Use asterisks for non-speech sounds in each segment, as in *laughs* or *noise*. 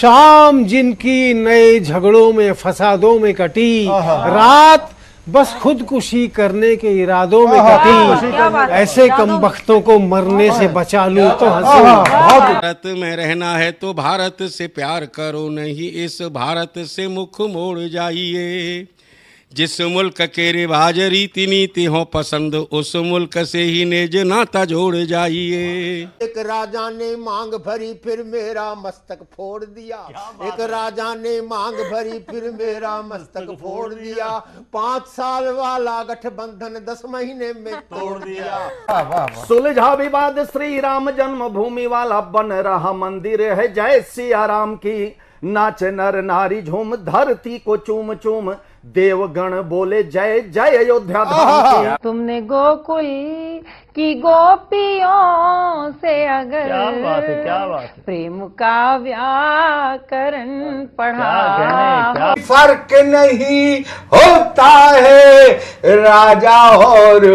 शाम जिनकी नए झगड़ों में फसादों में कटी रात बस खुदकुशी करने के इरादों में कटी। ऐसे कम वक्तों को मरने से बचा लूँ तो हँसी। भारत में रहना है तो भारत से प्यार करो नहीं इस भारत से मुख मोड़ जाइए। जिस मुल्क के रिवाज रीति नीति हो पसंद उस मुल्क से ही नेज नाता जोड़ जाइए। एक राजा ने मांग भरी फिर मेरा मस्तक फोड़ दिया। एक राजा ने मांग भरी फिर मेरा मस्तक फोड़ दिया। पाँच साल वाला गठबंधन दस महीने में *laughs* तोड़ दिया। सुलझा विवाद श्री राम जन्मभूमि वाला बन रहा मंदिर है जय सिया राम की। नाच नर नारी झूम धरती को चूम चूम। देवगण बोले जय जय अयोध्या धाम तुमने गोकुल की गोपियों से अगर क्या बात है, क्या बात है। प्रेम का व्याकरण पढ़ा। क्या फ़र्क नहीं होता है राजा और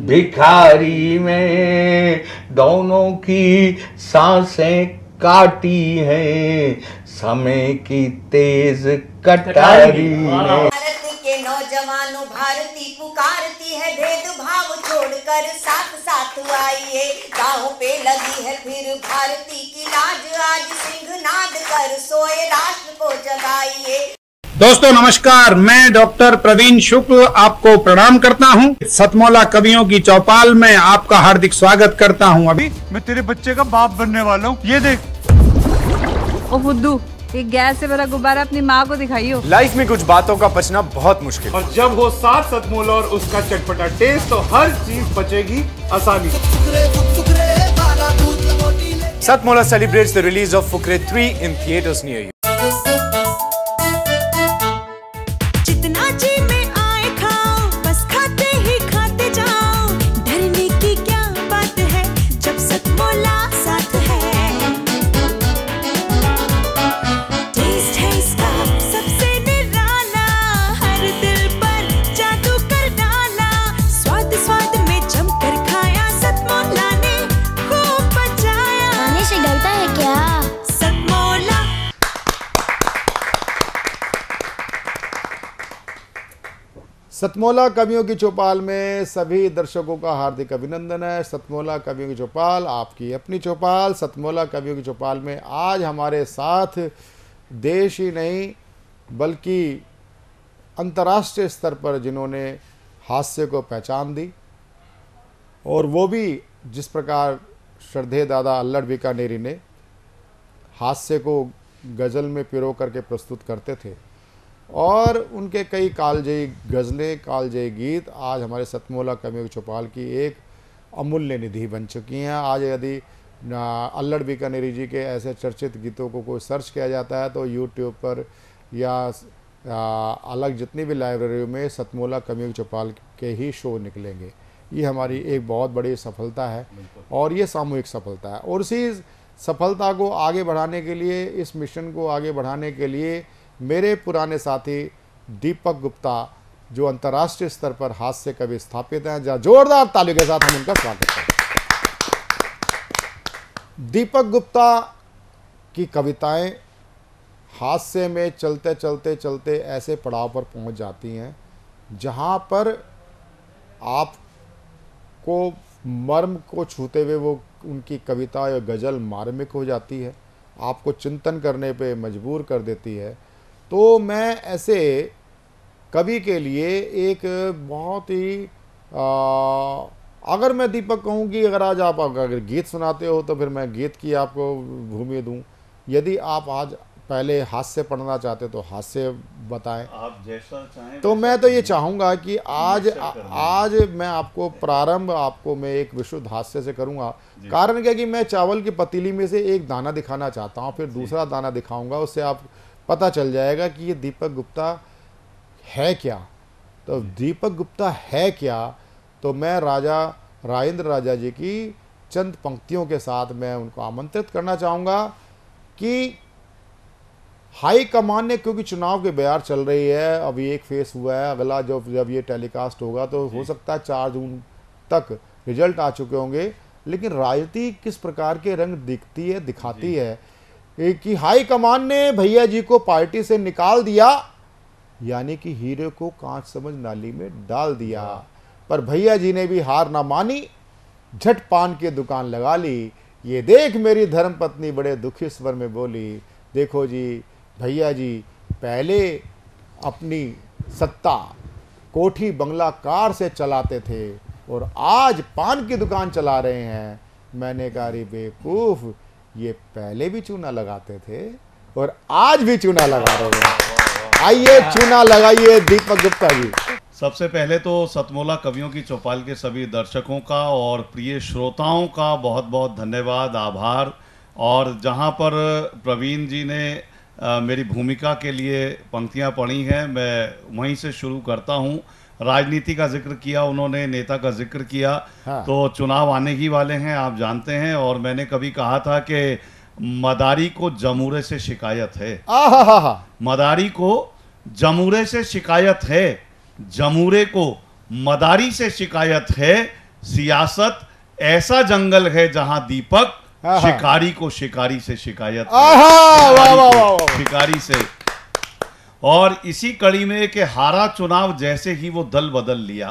भिखारी में। दोनों की साँसें काटी हैं समय की तेज कटारी। ने भारत के नौजवानों भारती पुकारती है भेदभाव छोड़कर साथ साथ आइए गाँव पे लगी है फिर भारती की लाज आज सिंहनाद कर सोए राष्ट्र को जगाइए दोस्तों नमस्कार। मैं डॉक्टर प्रवीण शुक्ल आपको प्रणाम करता हूँ। सतमौला कवियों की चौपाल में आपका हार्दिक स्वागत करता हूँ। अभी मैं तेरे बच्चे का बाप बनने वाला हूँ। ये देख ओ फुद्दू एक गैस से भरा गुब्बारा अपनी माँ को दिखाइयो। लाइफ में कुछ बातों का बचना बहुत मुश्किल। और जब हो सात सतमोला और उसका चटपटा टेस्ट तो हर चीज़ बचेगी आसानी Satmola Satmola celebrates the release of Fukre 3 in theaters near you. Satmola कवियों की चौपाल में सभी दर्शकों का हार्दिक अभिनंदन है। सतमोला कवियों की चौपाल, आपकी अपनी चौपाल। सतमोला कवियों की चौपाल में आज हमारे साथ देश ही नहीं, बल्कि अंतर्राष्ट्रीय स्तर पर जिन्होंने हास्य को पहचान दी, और वो भी जिस प्रकार श्रद्धे दादा अल्लड़ बीकानेरी ने हास्य को गज़ल में पिरो करके प्रस्तुत करते थे। और उनके कई कालजयी गज़लें कालजयी गीत आज हमारे सतमोला कवियों चौपाल की एक अमूल्य निधि बन चुकी हैं। आज यदि अल्लड़ बीकानेरी जी के ऐसे चर्चित गीतों को कोई सर्च किया जाता है तो यूट्यूब पर या आ, अलग जितनी भी लाइब्रेरियों में सतमोला कवियों चौपाल के ही शो निकलेंगे। ये हमारी एक बहुत बड़ी सफलता है और ये सामूहिक सफलता है। और इसी सफलता को आगे बढ़ाने के लिए इस मिशन को आगे बढ़ाने के लिए मेरे पुराने साथी दीपक गुप्ता, जो अंतर्राष्ट्रीय स्तर पर हास्य कवि स्थापित हैं, जहाँ जोरदार तालियों के साथ हम उनका स्वागत करते हैं। दीपक गुप्ता की कविताएँ हास्य में चलते चलते चलते ऐसे पड़ाव पर पहुँच जाती हैं, जहाँ पर आपको मर्म को छूते हुए वो उनकी कविता या गज़ल मार्मिक हो जाती है, आपको चिंतन करने पे मजबूर कर देती है तो मैं ऐसे कवि के लिए एक बहुत ही आ, अगर मैं दीपक कहूँ कि अगर आज आप अगर गीत सुनाते हो तो फिर मैं गीत की आपको भूमि दूँ। यदि आप आज पहले हास्य पढ़ना चाहते तो हास्य बताएँ। आप जैसा चाहें तो मैं तो ये चाहूँगा कि आज आज मैं आपको प्रारंभ आपको मैं एक विशुद्ध हास्य से करूँगा। कारण क्या कि मैं चावल की पतीली में से एक दाना दिखाना चाहता हूँ फिर दूसरा दाना दिखाऊँगा उससे आप पता चल जाएगा कि ये दीपक गुप्ता है क्या। तो दीपक गुप्ता है क्या तो मैं राजा राजेंद्र राजा जी की चंद पंक्तियों के साथ मैं उनको आमंत्रित करना चाहूँगा कि हाई कमान ने क्योंकि चुनाव के बयार चल रही है अभी एक फेस हुआ है अगला जब जब ये टेलीकास्ट होगा तो हो सकता है चार जून तक रिज़ल्ट आ चुके होंगे लेकिन राजनीति किस प्रकार के रंग दिखती है दिखाती है कि हाई कमान ने भैया जी को पार्टी से निकाल दिया, यानी कि हीरे को कांच समझ नाली में डाल दिया। पर भैया जी ने भी हार ना मानी, झट पान की दुकान लगा ली। ये देख मेरी धर्म पत्नी बड़े दुखी स्वर में बोली, देखो जी, भैया जी, पहले अपनी सत्ता कोठी बंगला कार से चलाते थे और आज पान की दुकान चला रहे हैं। मैंने कहा रे बेवकूफ़ ये पहले भी चूना लगाते थे और आज भी चूना लगा रहे हैं। आइए चूना लगाइए दीपक गुप्ता जी। सबसे पहले तो सतमोला कवियों की चौपाल के सभी दर्शकों का और प्रिय श्रोताओं का बहुत बहुत धन्यवाद आभार। और जहाँ पर प्रवीण जी ने अ, मेरी भूमिका के लिए पंक्तियाँ पढ़ी हैं मैं वहीं से शुरू करता हूँ। राजनीति का ज़िक्र किया उन्होंने नेता का ज़िक्र किया। हाँ। तो चुनाव आने ही वाले हैं आप जानते हैं और मैंने कभी कहा था कि मदारी को जमूरे से शिकायत है। आहा मदारी को जमूरे से शिकायत है जमूरे को मदारी से शिकायत है सियासत ऐसा जंगल है जहाँ दीपक शिकारी को शिकारी से शिकायत है। शिकारी से और इसी कड़ी में कि हारा चुनाव जैसे ही वो दल बदल लिया।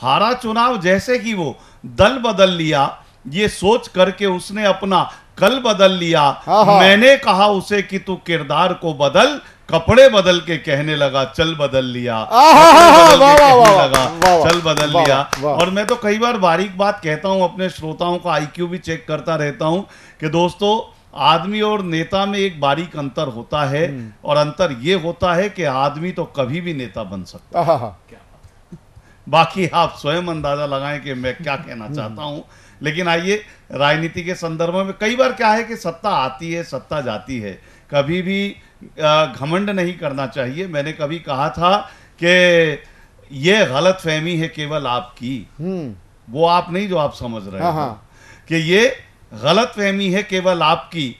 हारा चुनाव जैसे ही वो दल बदल लिया ये सोच करके उसने अपना कल बदल लिया। मैंने कहा उसे कि तू किरदार को बदल कपड़े बदल के कहने लगा चल बदल लिया। बदल कहने लगा चल बदल लिया। और मैं तो कई बार बारीक बात कहता हूँ अपने श्रोताओं का आईक्यू भी चेक करता रहता हूँ कि दोस्तों आदमी और नेता में एक बारीक अंतर होता है हम्म। और अंतर ये होता है कि आदमी तो कभी भी नेता बन सकता है। बाकी आप स्वयं अंदाज़ा लगाएँ कि मैं क्या कहना चाहता हूँ। लेकिन आइए राजनीति के संदर्भ में कई बार क्या है कि सत्ता आती है सत्ता जाती है। कभी भी घमंड नहीं करना चाहिए। मैंने कभी कहा था कि ये गलत फहमी है केवल आपकी। हम्म। वो आप नहीं जो आप समझ रहे हाँ, हो। हाँ। कि ये गलत फहमी है केवल आपकी।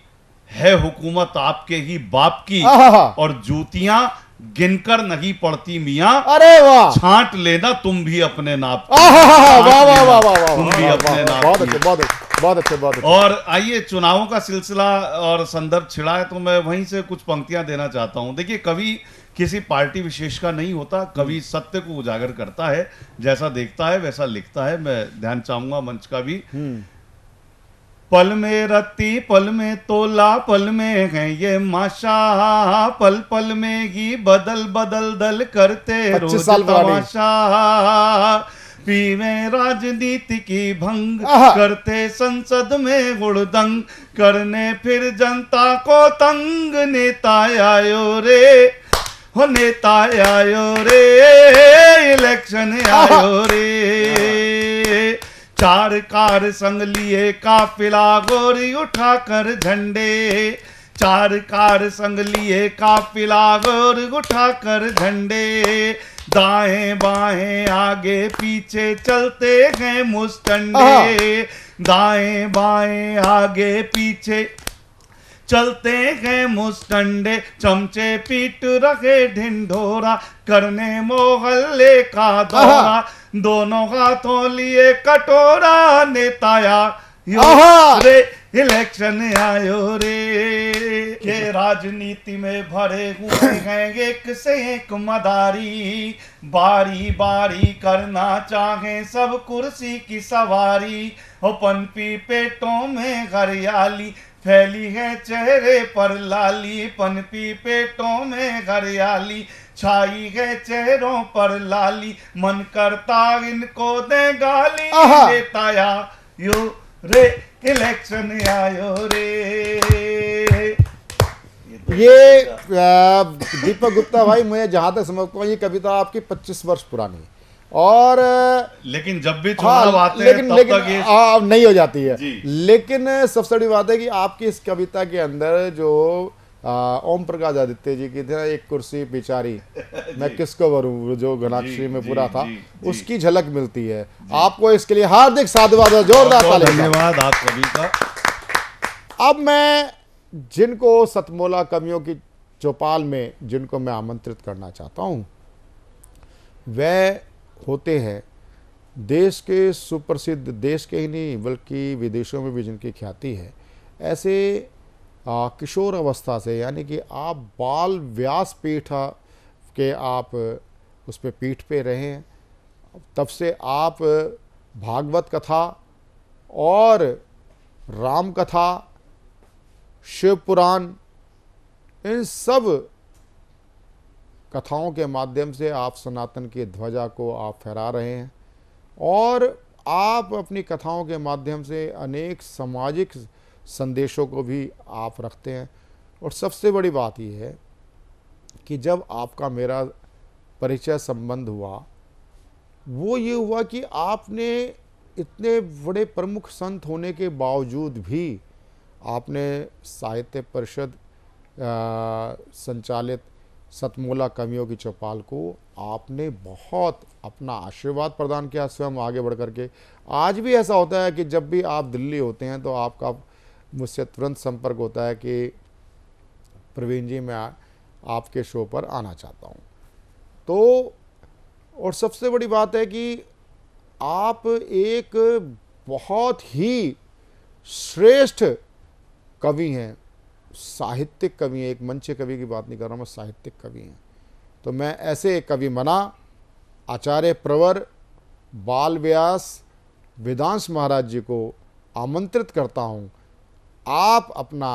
है हुकूमत आपके ही बाप की। और जूतियाँ गिनकर नहीं पड़ती मियाँ। अरे वाह। छांट लेना तुम भी अपने नाप तुम भी अपने नाप बहुत अच्छे बहुत अच्छे बहुत अच्छे बहुत अच्छे। और आइए चुनावों का सिलसिला और संदर्भ छिड़ा है तो मैं वहीं से कुछ पंक्तियाँ देना चाहता हूँ। देखिए कवि किसी पार्टी विशेष का नहीं होता कवि सत्य को उजागर करता है जैसा देखता है वैसा लिखता है। मैं ध्यान चाहूँगा मंच का भी। पल में रत्ती पल में तोला पल में है ये माशा। पल पल में ही बदल बदल दल करते 25 रोज। तमाशा। पीवे राजनीति की भंग करते संसद में गुड़दंग करने फिर जनता को तंग नेता आयो रे। हो नेता आयो रे इलेक्शन आयो रे। चार कार संग लिए काफिला गोरी उठाकर झंडे। चार कार संग लिए काफिला गोर उठाकर झंडे। दाएँ बाएँ आगे पीछे चलते हैं मुस्टंडे दाएँ बाएँ आगे पीछे चलते हैं मुस्टंडे चमचे पीट रखे ढिंढोरा करने मोहल्ले का दौरा। दोनों हाथों लिए कटोरा नेताया। रे इलेक्शन आयो रे। के राजनीति में भरे हुए हैं एक से एक मदारी। बारी बारी करना चाहे सब कुर्सी की सवारी। हो पनपी पेटों में हरियाली फैली है चेहरे पर लाली। पनपी पेटों में हरियाली छाई है चेहरों पर लाली मन करता इनको दे गाली। देताया यो रे इलेक्शन आयो रे। ये दीपक गुप्ता भाई मुझे जहाँ तक समझता हूँ ये कविता आपकी 25 वर्ष पुरानी है। और लेकिन जब भी हाँ, चुनाव आते लेकिन हैं तब लेकिन तक ये आ, नहीं हो जाती है। लेकिन सबसे बड़ी बात है कि आपकी इस कविता के अंदर जो ओम प्रकाश आदित्य जी की थी ना एक कुर्सी बिचारी। *laughs* मैं किसको भरूं जो घनाक्षरी में पूरा था। उसकी झलक मिलती है। आपको इसके लिए हार्दिक साधुवाद और जोरदार। धन्यवाद आप सभी का। अब मैं जिनको सतमोला कमियों की चौपाल में जिनको मैं आमंत्रित करना चाहता हूँ वह होते हैं देश के सुप्रसिद्ध देश के ही नहीं बल्कि विदेशों में भी जिनकी ख्याति है ऐसे किशोर अवस्था से, यानी कि आप बाल व्यास पीठ के आप, उस पर पीठ पे रहे, तब से आप भागवत कथा और राम कथा, शिव पुराण, इन सब कथाओं के माध्यम से आप सनातन की ध्वजा को आप फहरा रहे हैं। और आप अपनी कथाओं के माध्यम से अनेक सामाजिक संदेशों को भी आप रखते हैं। और सबसे बड़ी बात यह है कि जब आपका मेरा परिचय संबंध हुआ, वो ये हुआ कि आपने इतने बड़े प्रमुख संत होने के बावजूद भी आपने साहित्य परिषद संचालित सतमोला कवियों की चौपाल को आपने बहुत अपना आशीर्वाद प्रदान किया स्वयं आगे बढ़ करके आज भी ऐसा होता है कि जब भी आप दिल्ली होते हैं तो आपका मुझसे तुरंत संपर्क होता है कि प्रवीण जी, मैं आपके शो पर आना चाहता हूँ। तो और सबसे बड़ी बात है कि आप एक बहुत ही श्रेष्ठ कवि हैं, साहित्यिक कवि हैं। एक मंच कवि की बात नहीं कर रहा मैं साहित्यिक कवि हैं। तो मैं ऐसे एक कवि मना आचार्य प्रवर बाल व्यास वेदांश महाराज जी को आमंत्रित करता हूँ आप अपना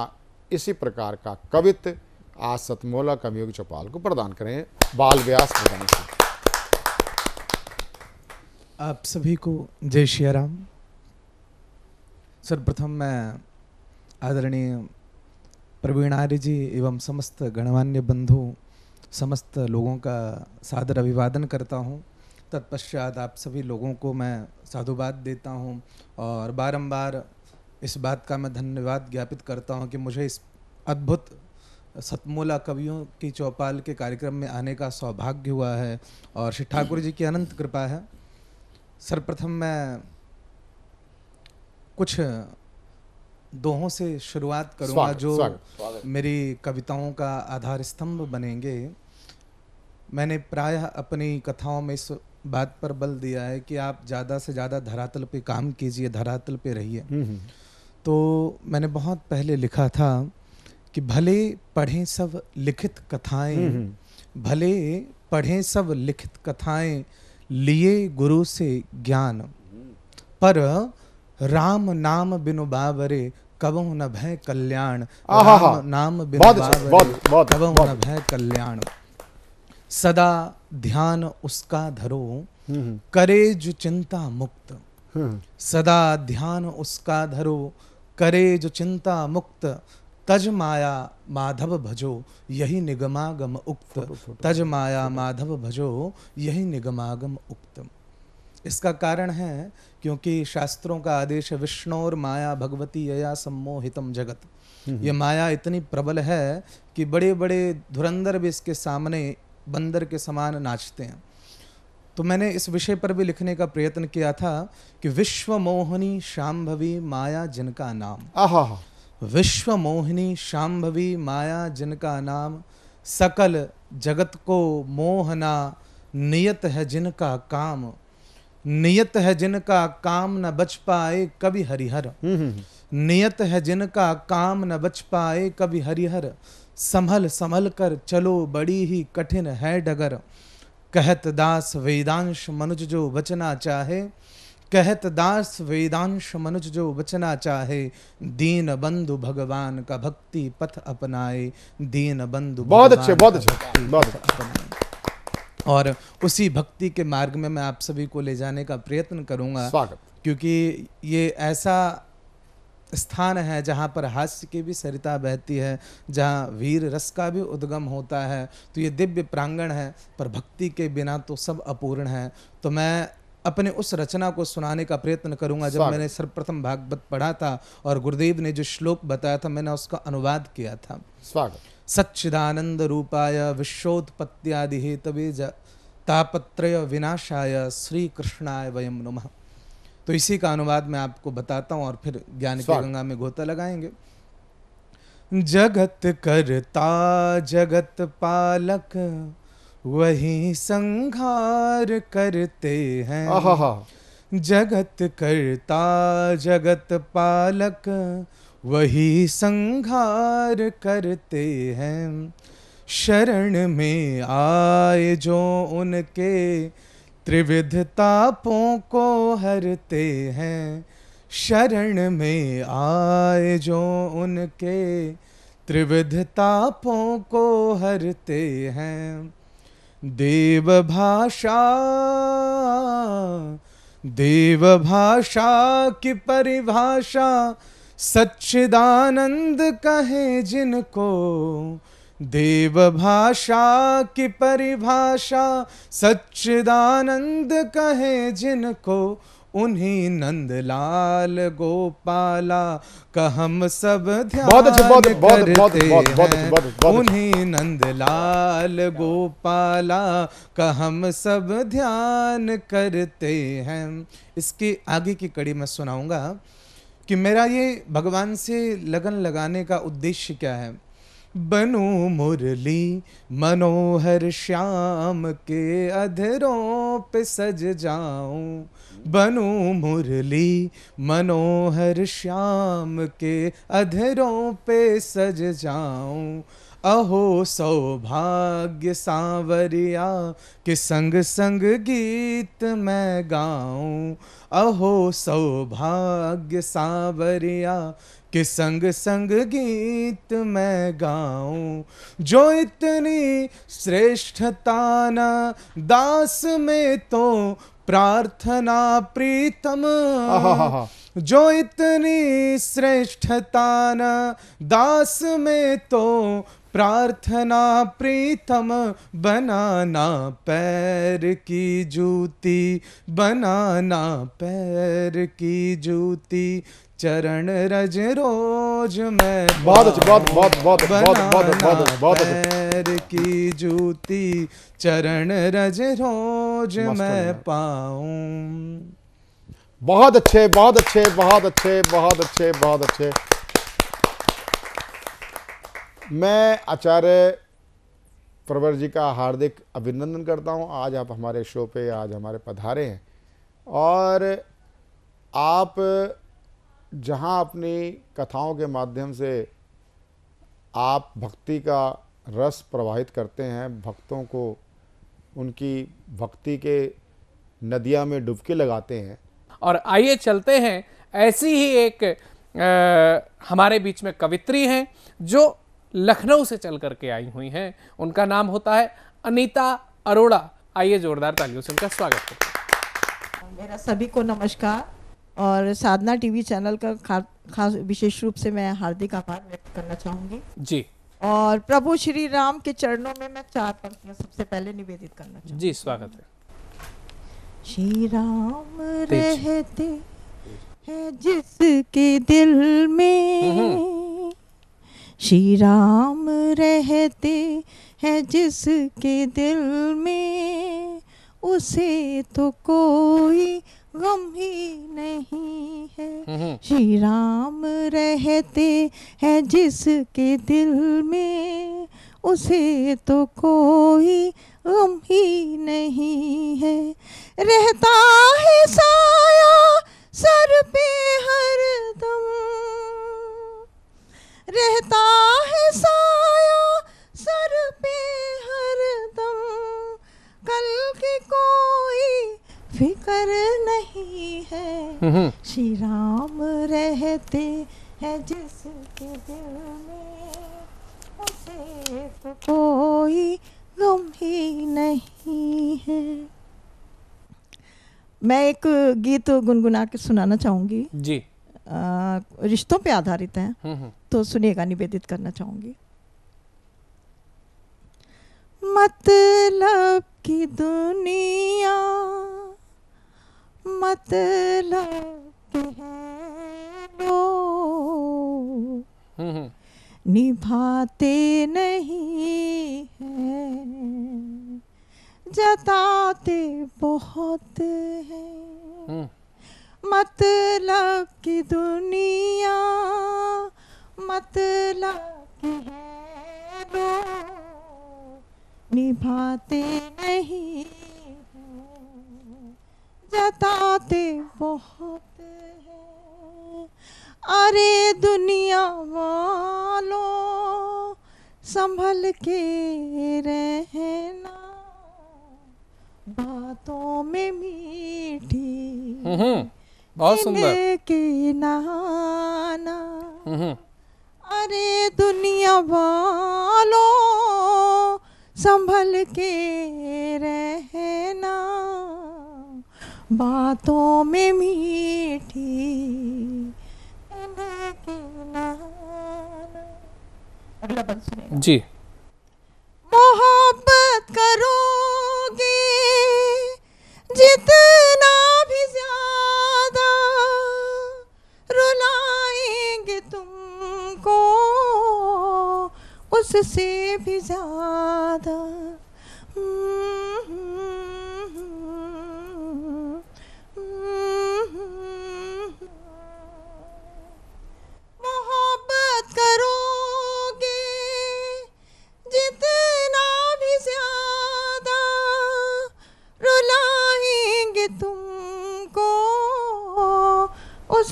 इसी प्रकार का कवित्व आज सतमोला कवियों की चौपाल को प्रदान करें। बाल व्यास वेदांश आप सभी को जय श्री राम। सर्वप्रथम मैं आदरणीय प्रवीण आर्य जी एवं समस्त गणमान्य बंधु, समस्त लोगों का सादर अभिवादन करता हूँ। तत्पश्चात आप सभी लोगों को मैं साधुवाद देता हूँ और बारंबार इस बात का मैं धन्यवाद ज्ञापित करता हूँ कि मुझे इस अद्भुत सतमूला कवियों की चौपाल के कार्यक्रम में आने का सौभाग्य हुआ है और श्री ठाकुर जी की अनंत कृपा है सर्वप्रथम मैं कुछ दोहों से शुरुआत करूँगा जो स्वागत, स्वागत। मेरी कविताओं का आधार स्तंभ बनेंगे मैंने प्रायः अपनी कथाओं में इस बात पर बल दिया है कि आप ज़्यादा से ज़्यादा धरातल पे काम कीजिए धरातल पे रहिए हम्म, हम्म। तो मैंने बहुत पहले लिखा था कि भले पढ़ें सब लिखित कथाएँ हम्म, भले पढ़ें सब लिखित कथाएँ लिए गुरु से ज्ञान। पर राम नाम बिनु बाबरे कबहु न भय कल्याण। राम नाम बिनु बाबरे कबहु न भय कल्याण। सदा ध्यान उसका धरो करे जो चिंता मुक्त। सदा ध्यान उसका धरो करे जो चिंता मुक्त तज माया माधव भजो यही निगमागम उक्त। तज माया माधव भजो यही निगमागम उक्त इसका कारण है क्योंकि शास्त्रों का आदेश है विष्णु और माया भगवती यया सम्मोहितम जगत। ये माया इतनी प्रबल है कि बड़े बड़े धुरंधर भी इसके सामने बंदर के समान नाचते हैं। तो मैंने इस विषय पर भी लिखने का प्रयत्न किया था कि विश्व मोहिनी शाम्भवी माया जिनका नाम। आहा। विश्व मोहिनी शाम्भवी माया जिनका नाम सकल जगत को मोहना नियत है जिनका काम। नियत है जिनका काम न बच पाए कभी हरिहर। नियत है जिनका काम न बच पाए कभी हरिहर। संभल संभल कर चलो बड़ी ही कठिन है डगर। कहत दास वेदांश मनुज जो बचना चाहे। कहत दास वेदांश मनुज जो बचना चाहे। दीन बंधु भगवान का भक्ति पथ अपनाए। दीन बंधु बहुत अच्छे बहुत अच्छे। बहुत अच्छे। और उसी भक्ति के मार्ग में मैं आप सभी को ले जाने का प्रयत्न करूँगा। क्योंकि ये ऐसा स्थान है जहाँ पर हास्य की भी सरिता बहती है जहाँ वीर रस का भी उद्गम होता है। तो ये दिव्य प्रांगण है पर भक्ति के बिना तो सब अपूर्ण है। तो मैं अपने उस रचना को सुनाने का प्रयत्न करूँगा जब मैंने सर्वप्रथम भागवत पढ़ा था और गुरुदेव ने जो श्लोक बताया था मैंने उसका अनुवाद किया था। स्वागत। सच्चिदानंद रूपाय विश्वोत्पत्त्यादि हेतवे तापत्रय विनाशाय श्री कृष्णाय वयम नमः। तो इसी का अनुवाद मैं आपको बताता हूँ और फिर ज्ञान की गंगा में गोता लगाएँगे। जगत करता जगत पालक वही संघार करते हैं। जगत करता जगत पालक वही संघार करते हैं। शरण में आए जो उनके त्रिविध तापों को हरते हैं, शरण में आए जो उनके त्रिविध तापों को हरते हैं। देव भाषा देव भाषा की परिभाषा, सच्चिदानंद कहे जिनको देव भाषा की परिभाषा सच्चिदानंद कहे जिनको उन्हीं नंदलाल गोपाला का हम सब ध्यान करते हैं। उन्हीं नंदलाल गोपाला का हम सब ध्यान करते हैं इसके आगे की कड़ी मैं सुनाऊँगा कि मेरा ये भगवान से लगन लगाने का उद्देश्य क्या है बनू मुरली, मनोहर श्याम के अधरों पे सज जाऊँ। बनू मुरली, मनोहर श्याम के अधरों पे सज जाऊँ। अहो सौभाग्य सांवरिया, के संग संग गीत मैं गाऊं। अहो सौभाग्य सांवरिया के संग संग गीत मैं गाऊं जो इतनी श्रेष्ठता न दास में तो प्रार्थना प्रीतम। जो इतनी श्रेष्ठता न दास में तो प्रार्थना प्रीतम बनाना पैर की जूती बनाना पैर की जूती चरण रज रोज मैं बहुत अच्छे, बहुत- बहुत- बहुत- बहुत- बहुत- बहुत- बहुत पैर की जूती चरण रज रोज मैं। पाऊँ। बहुत अच्छे बहुत अच्छे बहुत अच्छे बहुत अच्छे बहुत अच्छे। मैं आचार्य प्रवर जी का हार्दिक अभिनंदन करता हूँ। आज आप हमारे शो पे आज हमारे पधारे हैं। और आप जहाँ अपनी कथाओं के माध्यम से आप भक्ति का रस प्रवाहित करते हैं भक्तों को उनकी भक्ति के नदिया में डुबकी लगाते हैं। और आइए चलते हैं ऐसी ही एक अ, हमारे बीच में कवित्री हैं जो लखनऊ से चल करके आई हुई हैं। उनका नाम होता है अनीता अरोड़ा। आइए जोरदार तालियों से उनका स्वागत करते हैं मेरा सभी को नमस्कार। और साधना टीवी चैनल का खा, खास विशेष रूप से मैं हार्दिक आभार व्यक्त करना चाहूँगी। जी। और प्रभु श्री राम के चरणों में मैं चार पंक्तियाँ सबसे पहले निवेदित करना चाहूँगी। जी स्वागत है। श्री राम रहते हैं जिसके दिल में। श्री राम रहते हैं जिसके दिल में। उसे तो कोई गम ही नहीं है। श्री राम रहते हैं जिसके दिल में। उसे तो कोई गम ही नहीं है। रहता है साया सर पे हर दम। रहता है साया सर पे हर दम। कल के कोई फिकर नहीं है। श्री राम रहते हैं जिसके दिल में उसे तो कोई गम ही नहीं है। मैं एक गीत गुनगुना के सुनाना चाहूँगी। जी। रिश्तों पे आधारित है। तो सुनिएगा निवेदित करना चाहूँगी। मतलब की दुनिया मतलब हैं लोग हम्म, हम्म। निभाते नहीं हैं जताते बहुत हैं हम्म। मतलब की दुनिया मतलब की है लोग निभाते नहीं जताते बहुत हैं। अरे दुनिया वालों संभल के रहना। बातों में मीठी हम्म, बहुत सुंदर। के नाना हम्म, अरे दुनिया वालों संभल के रहना। बातों में मीठी। अगला सुनिए। जी। मोहब्बत करोगे जितना भी ज़्यादा रुलाएँगे तुमको उससे भी ज़्यादा।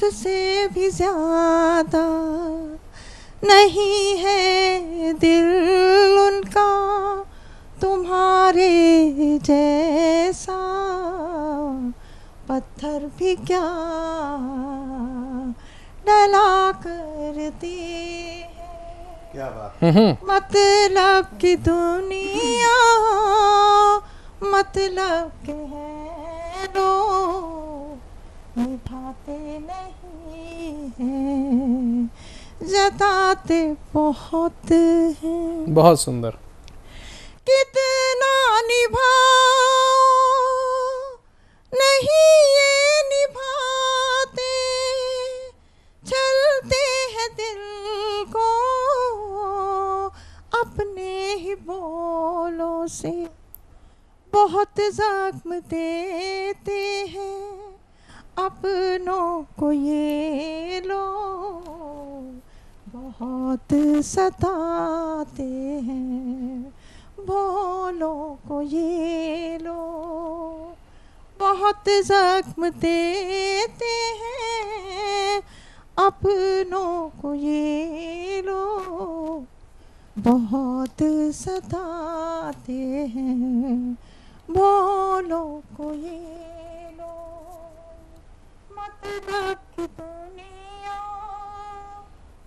उससे भी ज़्यादा नहीं है दिल उनका तुम्हारे जैसा। पत्थर भी क्या डला करते क्या बात? हम्म, मतलब की दुनिया मतलब के हैं लोग निभाते नहीं। हैं जताते बहुत हैं। बहुत सुंदर। कितना निभाओ नहीं ये निभाते। चलते हैं दिल को अपने ही बोलों से। बहुत जख्म देते हैं। अपनों को ये लोग बहुत सताते हैं भोलों को ये लोग बहुत जख्म देते हैं अपनों को ये लोग बहुत सताते हैं भोलों को ये मतलब की दुनिया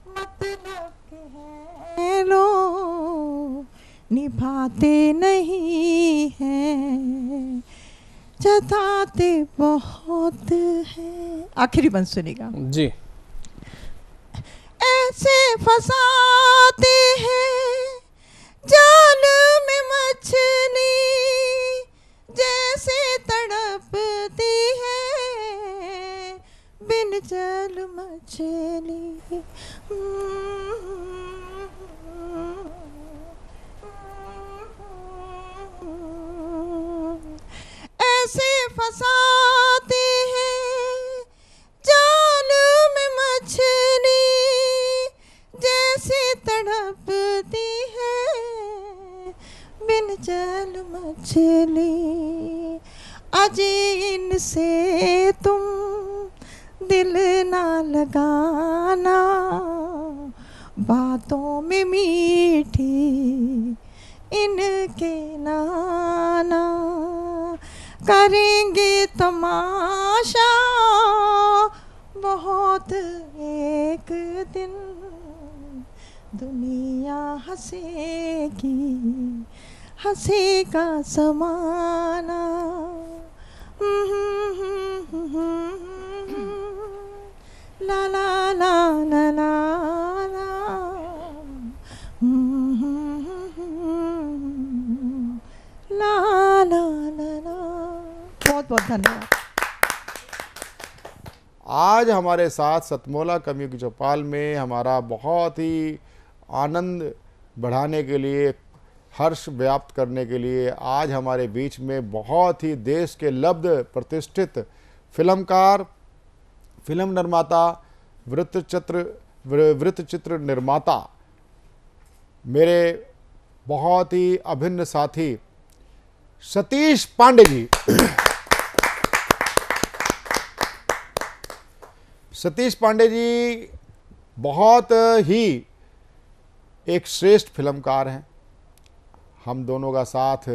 मतलब हैं लोग निभाते नहीं हैं जताते बहुत हैं। आखिरी बंद सुनेगा। जी। ऐसे फंसाते हैं जाल में मछली बिन जल मछली ऐसे फंसाते हैं जाल में मछली, जैसे तड़पती है बिन जल मछली। अजय इनसे तुम दिल ना लगाना, बातों में मीठी इनके नाना। करेंगे तमाशा बहुत एक दिन, दुनिया हंसेगी, हंसेगा समाना। la la la la la la. ला ला ला ला बहुत बहुत धन्यवाद। आज हमारे साथ सतमोला कमयुग चौपाल में हमारा बहुत ही आनंद बढ़ाने के लिए हर्ष व्याप्त करने के लिए आज हमारे बीच में बहुत ही देश के लब्ध प्रतिष्ठित फिल्मकार, फ़िल्म निर्माता, वृत्तचित्र वृत्तचित्र निर्माता, मेरे बहुत ही अभिन्न साथी सतीश पांडे जी। सतीश पांडे जी बहुत ही एक श्रेष्ठ फिल्मकार हैं। हम दोनों का साथ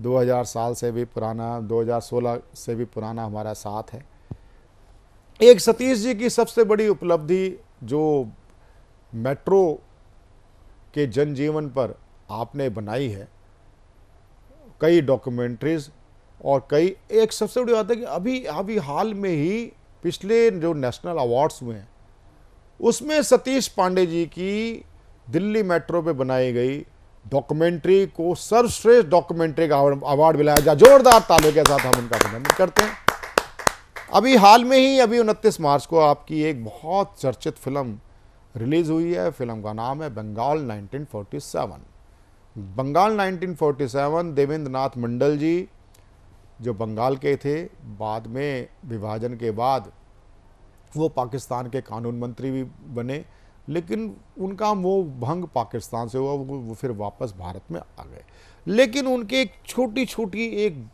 2000 साल से भी पुराना 2016 से भी पुराना हमारा साथ है। एक सतीश जी की सबसे बड़ी उपलब्धि जो मेट्रो के जनजीवन पर आपने बनाई है, कई डॉक्यूमेंट्रीज और कई, एक सबसे बड़ी बात है कि अभी अभी हाल में ही पिछले जो नेशनल अवार्ड्स हुए हैं, उसमें सतीश पांडे जी की दिल्ली मेट्रो पे बनाई गई डॉक्यूमेंट्री को सर्वश्रेष्ठ डॉक्यूमेंट्री का अवार्ड मिलाया जा जोरदार तालों के साथ हम उनका अभिनंदन करते हैं। अभी हाल में ही, अभी उनतीस मार्च को आपकी एक बहुत चर्चित फ़िल्म रिलीज़ हुई है। फ़िल्म का नाम है बंगाल 1947 बंगाल 1947 देवेंद्र नाथ मंडल जी, जो बंगाल के थे, बाद में विभाजन के बाद वो पाकिस्तान के कानून मंत्री भी बने। लेकिन उनका वो भंग पाकिस्तान से हुआ वो, फिर वापस भारत में आ गए। लेकिन उनके एक छोटी छोटी एक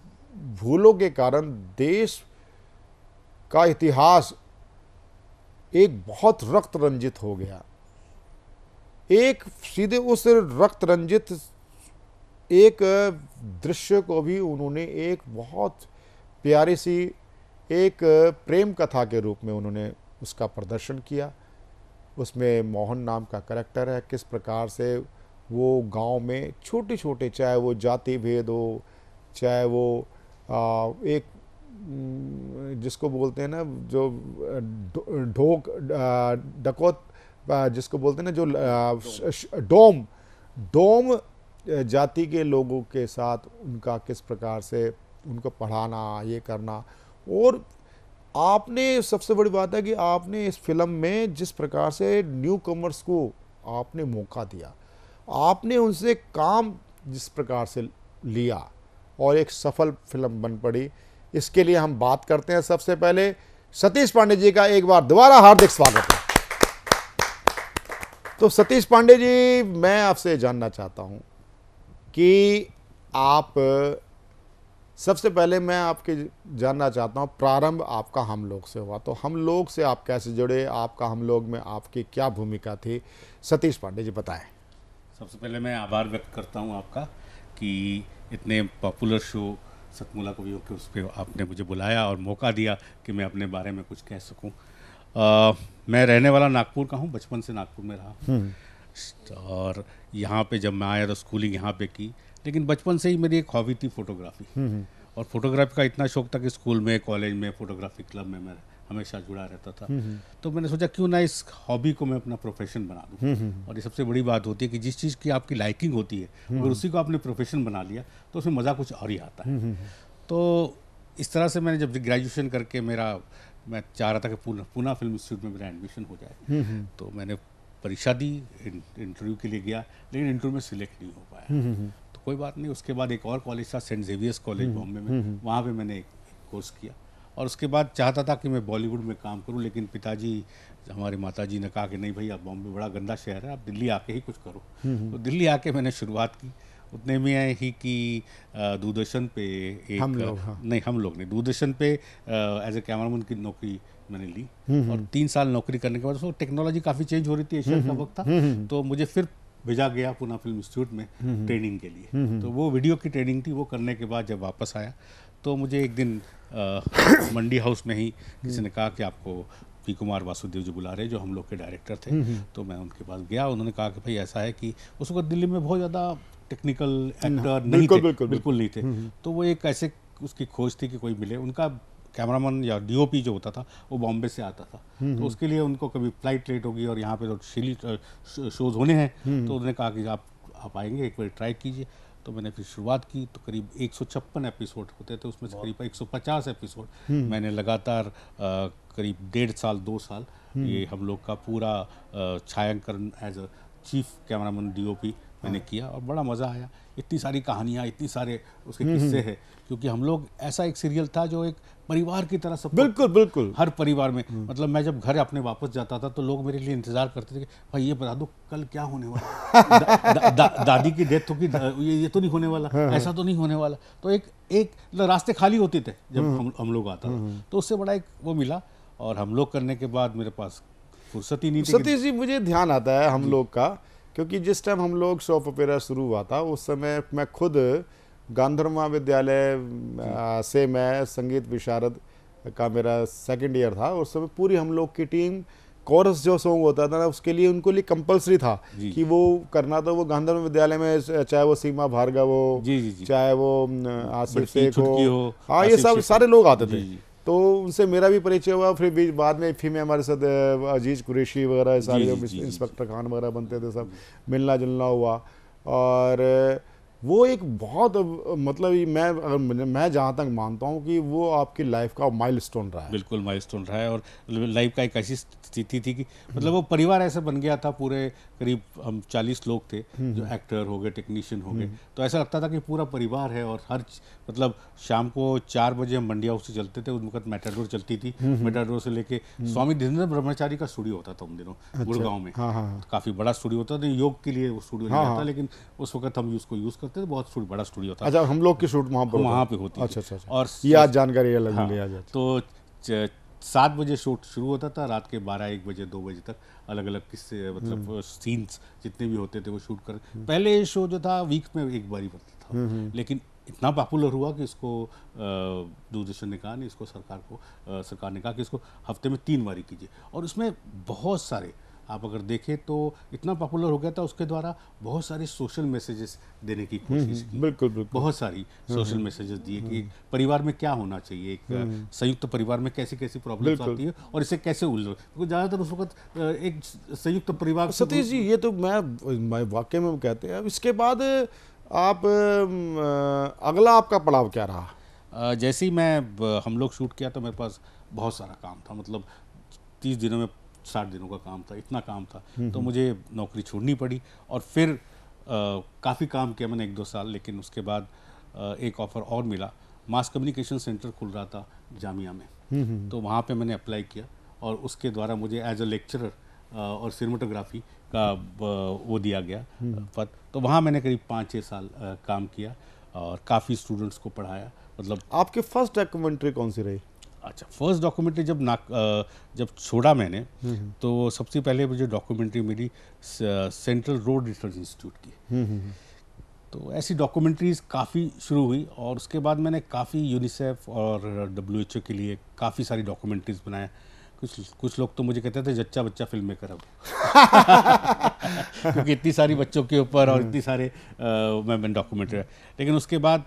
भूलों के कारण देश का इतिहास एक बहुत रक्त रंजित हो गया। एक सीधे उस रक्त रंजित एक दृश्य को भी उन्होंने एक बहुत प्यारी सी एक प्रेम कथा के रूप में उन्होंने उसका प्रदर्शन किया। उसमें मोहन नाम का करेक्टर है किस प्रकार से वो गाँव में छोटे छोटे चाहे वो जाति भेद हो चाहे वो आ, एक जिसको बोलते हैं ना जो ढोक डकोत जिसको बोलते हैं ना जो डोम डोम जाति के लोगों के साथ उनका किस प्रकार से उनको पढ़ाना ये करना और आपने सबसे बड़ी बात है कि आपने इस फ़िल्म में जिस प्रकार से न्यू कमर्स को आपने मौका दिया, आपने उनसे काम जिस प्रकार से लिया और एक सफल फ़िल्म बन पड़ी। इसके लिए हम बात करते हैं सबसे पहले सतीश पांडे जी का एक बार दोबारा हार्दिक स्वागत है। तो सतीश पांडे जी, मैं आपसे जानना चाहता हूँ कि आप सबसे पहले मैं आपके जानना चाहता हूँ प्रारंभ आपका हम लोग से हुआ। तो हम लोग से आप कैसे जुड़े? आपका हम लोग में आपकी क्या भूमिका थी? सतीश पांडे जी बताएँ। सबसे पहले मैं आभार व्यक्त करता हूँ आपका कि इतने पॉपुलर शो सतमुला कवियों के उस पर आपने मुझे बुलाया और मौका दिया कि मैं अपने बारे में कुछ कह सकूँ। मैं रहने वाला नागपुर का हूँ बचपन से नागपुर में रहा। और यहाँ पे जब मैं आया तो स्कूलिंग यहाँ पे की। लेकिन बचपन से ही मेरी एक हॉबी थी फोटोग्राफी। और फोटोग्राफी का इतना शौक था कि स्कूल में कॉलेज में फोटोग्राफी क्लब में मैं हमेशा जुड़ा रहता था। तो मैंने सोचा क्यों ना इस हॉबी को मैं अपना प्रोफेशन बना दूँ? और ये सबसे बड़ी बात होती है कि जिस चीज़ की आपकी लाइकिंग होती है अगर उसी को आपने प्रोफेशन बना लिया तो उसमें मज़ा कुछ और ही आता है। तो इस तरह से मैंने जब ग्रेजुएशन करके मेरा मैं चाह रहा था कि पूना पूना फ़िल्म इंस्टीट्यूट में मेरा एडमिशन हो जाए तो मैंने परीक्षा दी इंटरव्यू के लिए गया लेकिन इंटरव्यू में सिलेक्ट नहीं हो पाया। तो कोई बात नहीं उसके बाद एक और कॉलेज था सेंट जेवियर्स कॉलेज बॉम्बे में। वहाँ पे मैंने एक कोर्स किया। और उसके बाद चाहता था कि मैं बॉलीवुड में काम करूँ लेकिन पिताजी हमारे माता जी ने कहा कि नहीं भाई आप बॉम्बे बड़ा गंदा शहर है आप दिल्ली आके ही कुछ करो। तो दिल्ली आके मैंने शुरुआत की। उतने में ही कि दूरदर्शन पे एक हम लोग हाँ। नहीं हम लोग नहीं दूरदर्शन पे एज ए कैमरामैन की नौकरी मैंने ली। और तीन साल नौकरी करने के बाद उसको टेक्नोलॉजी काफ़ी चेंज हो रही थी एशिया का वक्त था। तो मुझे फिर भेजा गया पूना फ़िल्म इंस्टीट्यूट में ट्रेनिंग के लिए। तो वो वीडियो की ट्रेनिंग थी वो करने के बाद जब वापस आया तो मुझे एक दिन आ, *coughs* मंडी हाउस में ही किसी ने कहा कि आपको पी कुमार वासुदेव जी बुला रहे जो हम लोग के डायरेक्टर थे। तो मैं उनके पास गया उन्होंने कहा कि भाई ऐसा है कि उस वक्त दिल्ली में बहुत ज़्यादा टेक्निकल एक्टर नहीं बिल्कुल, थे बिल्कुल, बिल्कुल। नहीं थे। तो वो एक ऐसे उसकी खोज थी कि कोई मिले। उनका कैमरामैन या डीओपी जो होता था वो बॉम्बे से आता था। तो उसके लिए उनको कभी फ़्लाइट लेट होगी और यहाँ पे तो शिली शोज़ होने हैं। तो उन्होंने कहा कि आप आप आएँगे एक बार ट्राई कीजिए। तो मैंने फिर शुरुआत की तो करीब एक सौ छप्पन एपिसोड होते थे उसमें से करीब 150 एपिसोड। मैंने लगातार करीब डेढ़ साल दो साल ये हम लोग का पूरा छायांकन as a chief cameraman DOP मैंने किया और बड़ा मज़ा आया। इतनी सारी कहानियाँ इतनी सारे उसके किस्से हैं क्योंकि हम लोग ऐसा एक सीरियल था जो एक परिवार की तरह सब बिल्कुल बिल्कुल। हर परिवार में। मतलब मैं जब घर अपने वापस जाता था तो लोग मेरे लिए इंतज़ार करते थे भाई ये बता दो कल क्या होने वाला *laughs* दा, दा, दा, दादी की डेथ होगी ये ये तो नहीं होने वाला ऐसा तो नहीं होने वाला। तो एक एक रास्ते खाली होते थे जब हम हम लोग आता था। तो उससे बड़ा एक वो मिला और हम लोग करने के बाद मेरे पास फुर्सत ही नहीं सतीश जी मुझे ध्यान आता है हम लोग का क्योंकि जिस टाइम हम लोग शॉप ओपेरा शुरू हुआ था उस समय मैं खुद गांधर्व महाविद्यालय से मैं संगीत विशारद का मेरा सेकंड ईयर था। उस समय पूरी हम लोग की टीम कोरस जो सॉन्ग होता था ना उसके लिए उनको लिए कंपलसरी था कि वो करना तो वो गांधर्व विद्यालय में चाहे वो सीमा भार्गव हो चाहे वो आसिफ शेख हो हो, ये सब सारे लोग आते थे। तो उनसे मेरा भी परिचय हुआ। फिर बीच बाद में फिर में हमारे साथ अज़ीज़ कुरैशी वगैरह सारे इंस्पेक्टर खान वगैरह बनते थे सब मिलना जुलना हुआ। और वो एक बहुत मतलब मैं मैं जहाँ तक मानता हूँ कि वो आपकी लाइफ का माइलस्टोन रहा है। बिल्कुल माइलस्टोन रहा है और लाइफ का एक ऐसी स्थिति थी कि मतलब वो परिवार ऐसा बन गया था पूरे करीब हम 40 लोग थे जो। एक्टर हो गए टेक्नीशियन हो गए। तो ऐसा लगता था कि पूरा परिवार है और हर मतलब शाम को चार बजे हम मंडी हाउस से चलते थे उस वक्त मेटाडोर चलती थी। मेटाडोर से लेके। स्वामी धीरेन्द्र ब्रह्मचारी का स्टूडियो होता था उन दिनों अच्छा, गुड़गांव में हाँ, हाँ, हाँ। काफ़ी बड़ा स्टूडियो होता था योग के लिए वो स्टूडियो नहीं था। लेकिन उस वक्त हम उसको यूज़ करते थे बहुत बड़ा स्टूडियो था अच्छा हम लोग की शूट वहाँ पर होता वहाँ पे होती। अच्छा, अच्छा। और ये आज जानकारी अलग हाँ। तो सात बजे शूट शुरू होता था रात के बारह एक बजे दो बजे तक अलग अलग किस्से मतलब सीन्स जितने भी होते थे वो शूट कर पहले ये शो जो था वीक में एक बार ही बनता था। हम्म, हम्म। लेकिन इतना पॉपुलर हुआ कि इसको दूरदर्शन ने कहा नहीं इसको सरकार को आ, सरकार ने कहा कि इसको हफ़्ते में तीन बारी कीजिए। और उसमें बहुत सारे आप अगर देखें तो इतना पॉपुलर हो गया था उसके द्वारा बहुत सारे सोशल मैसेजेस देने की कोशिश हम्म, की बिल्कुल, बिल्कुल। बहुत सारी सोशल हम्म, मैसेजेस दिए कि हम्म। परिवार में क्या होना चाहिए एक हम्म। संयुक्त परिवार में कैसी कैसी प्रॉब्लम आती है और इसे कैसे उलझ क्योंकि ज़्यादातर उस वक्त एक संयुक्त परिवार सतीश जी ये तो मैं वाक्य में कहते हैं अब इसके बाद आप अगला आपका पड़ाव क्या रहा जैसे ही मैं हम लोग शूट किया तो मेरे पास बहुत सारा काम था मतलब तीस दिनों में साठ दिनों का काम था इतना काम था हम्म, तो हम्म। मुझे नौकरी छोड़नी पड़ी और फिर काफ़ी काम किया मैंने एक दो साल लेकिन उसके बाद अ, एक ऑफ़र और मिला मास कम्युनिकेशन सेंटर खुल रहा था जामिया में हम्म। तो वहाँ पे मैंने अप्लाई किया और उसके द्वारा मुझे एज अ लेक्चरर और सिनेमाटोग्राफी का वो दिया गया। पद तो वहाँ मैंने करीब पाँच छः साल काम किया और काफ़ी स्टूडेंट्स को पढ़ाया मतलब आपके फ़र्स्ट डॉक्यूमेंट्री कौन सी रही अच्छा फ़र्स्ट डॉक्यूमेंट्री जब अ, जब छोड़ा मैंने हम्म। तो सबसे पहले मुझे डॉक्यूमेंट्री मिली सेंट्रल रोड रिसर्च इंस्टीट्यूट की हम्म, हम्म। तो ऐसी डॉक्यूमेंट्रीज काफ़ी शुरू हुई और उसके बाद मैंने काफ़ी यूनिसेफ और डब्ल्यूएचओ के लिए काफ़ी सारी डॉक्यूमेंट्रीज बनाया कुछ कुछ लोग तो मुझे कहते थे जच्चा बच्चा फ़िल्म मेकर अब क्योंकि इतनी सारी बच्चों के ऊपर और इतनी सारे मैं डॉक्यूमेंट्री लेकिन उसके बाद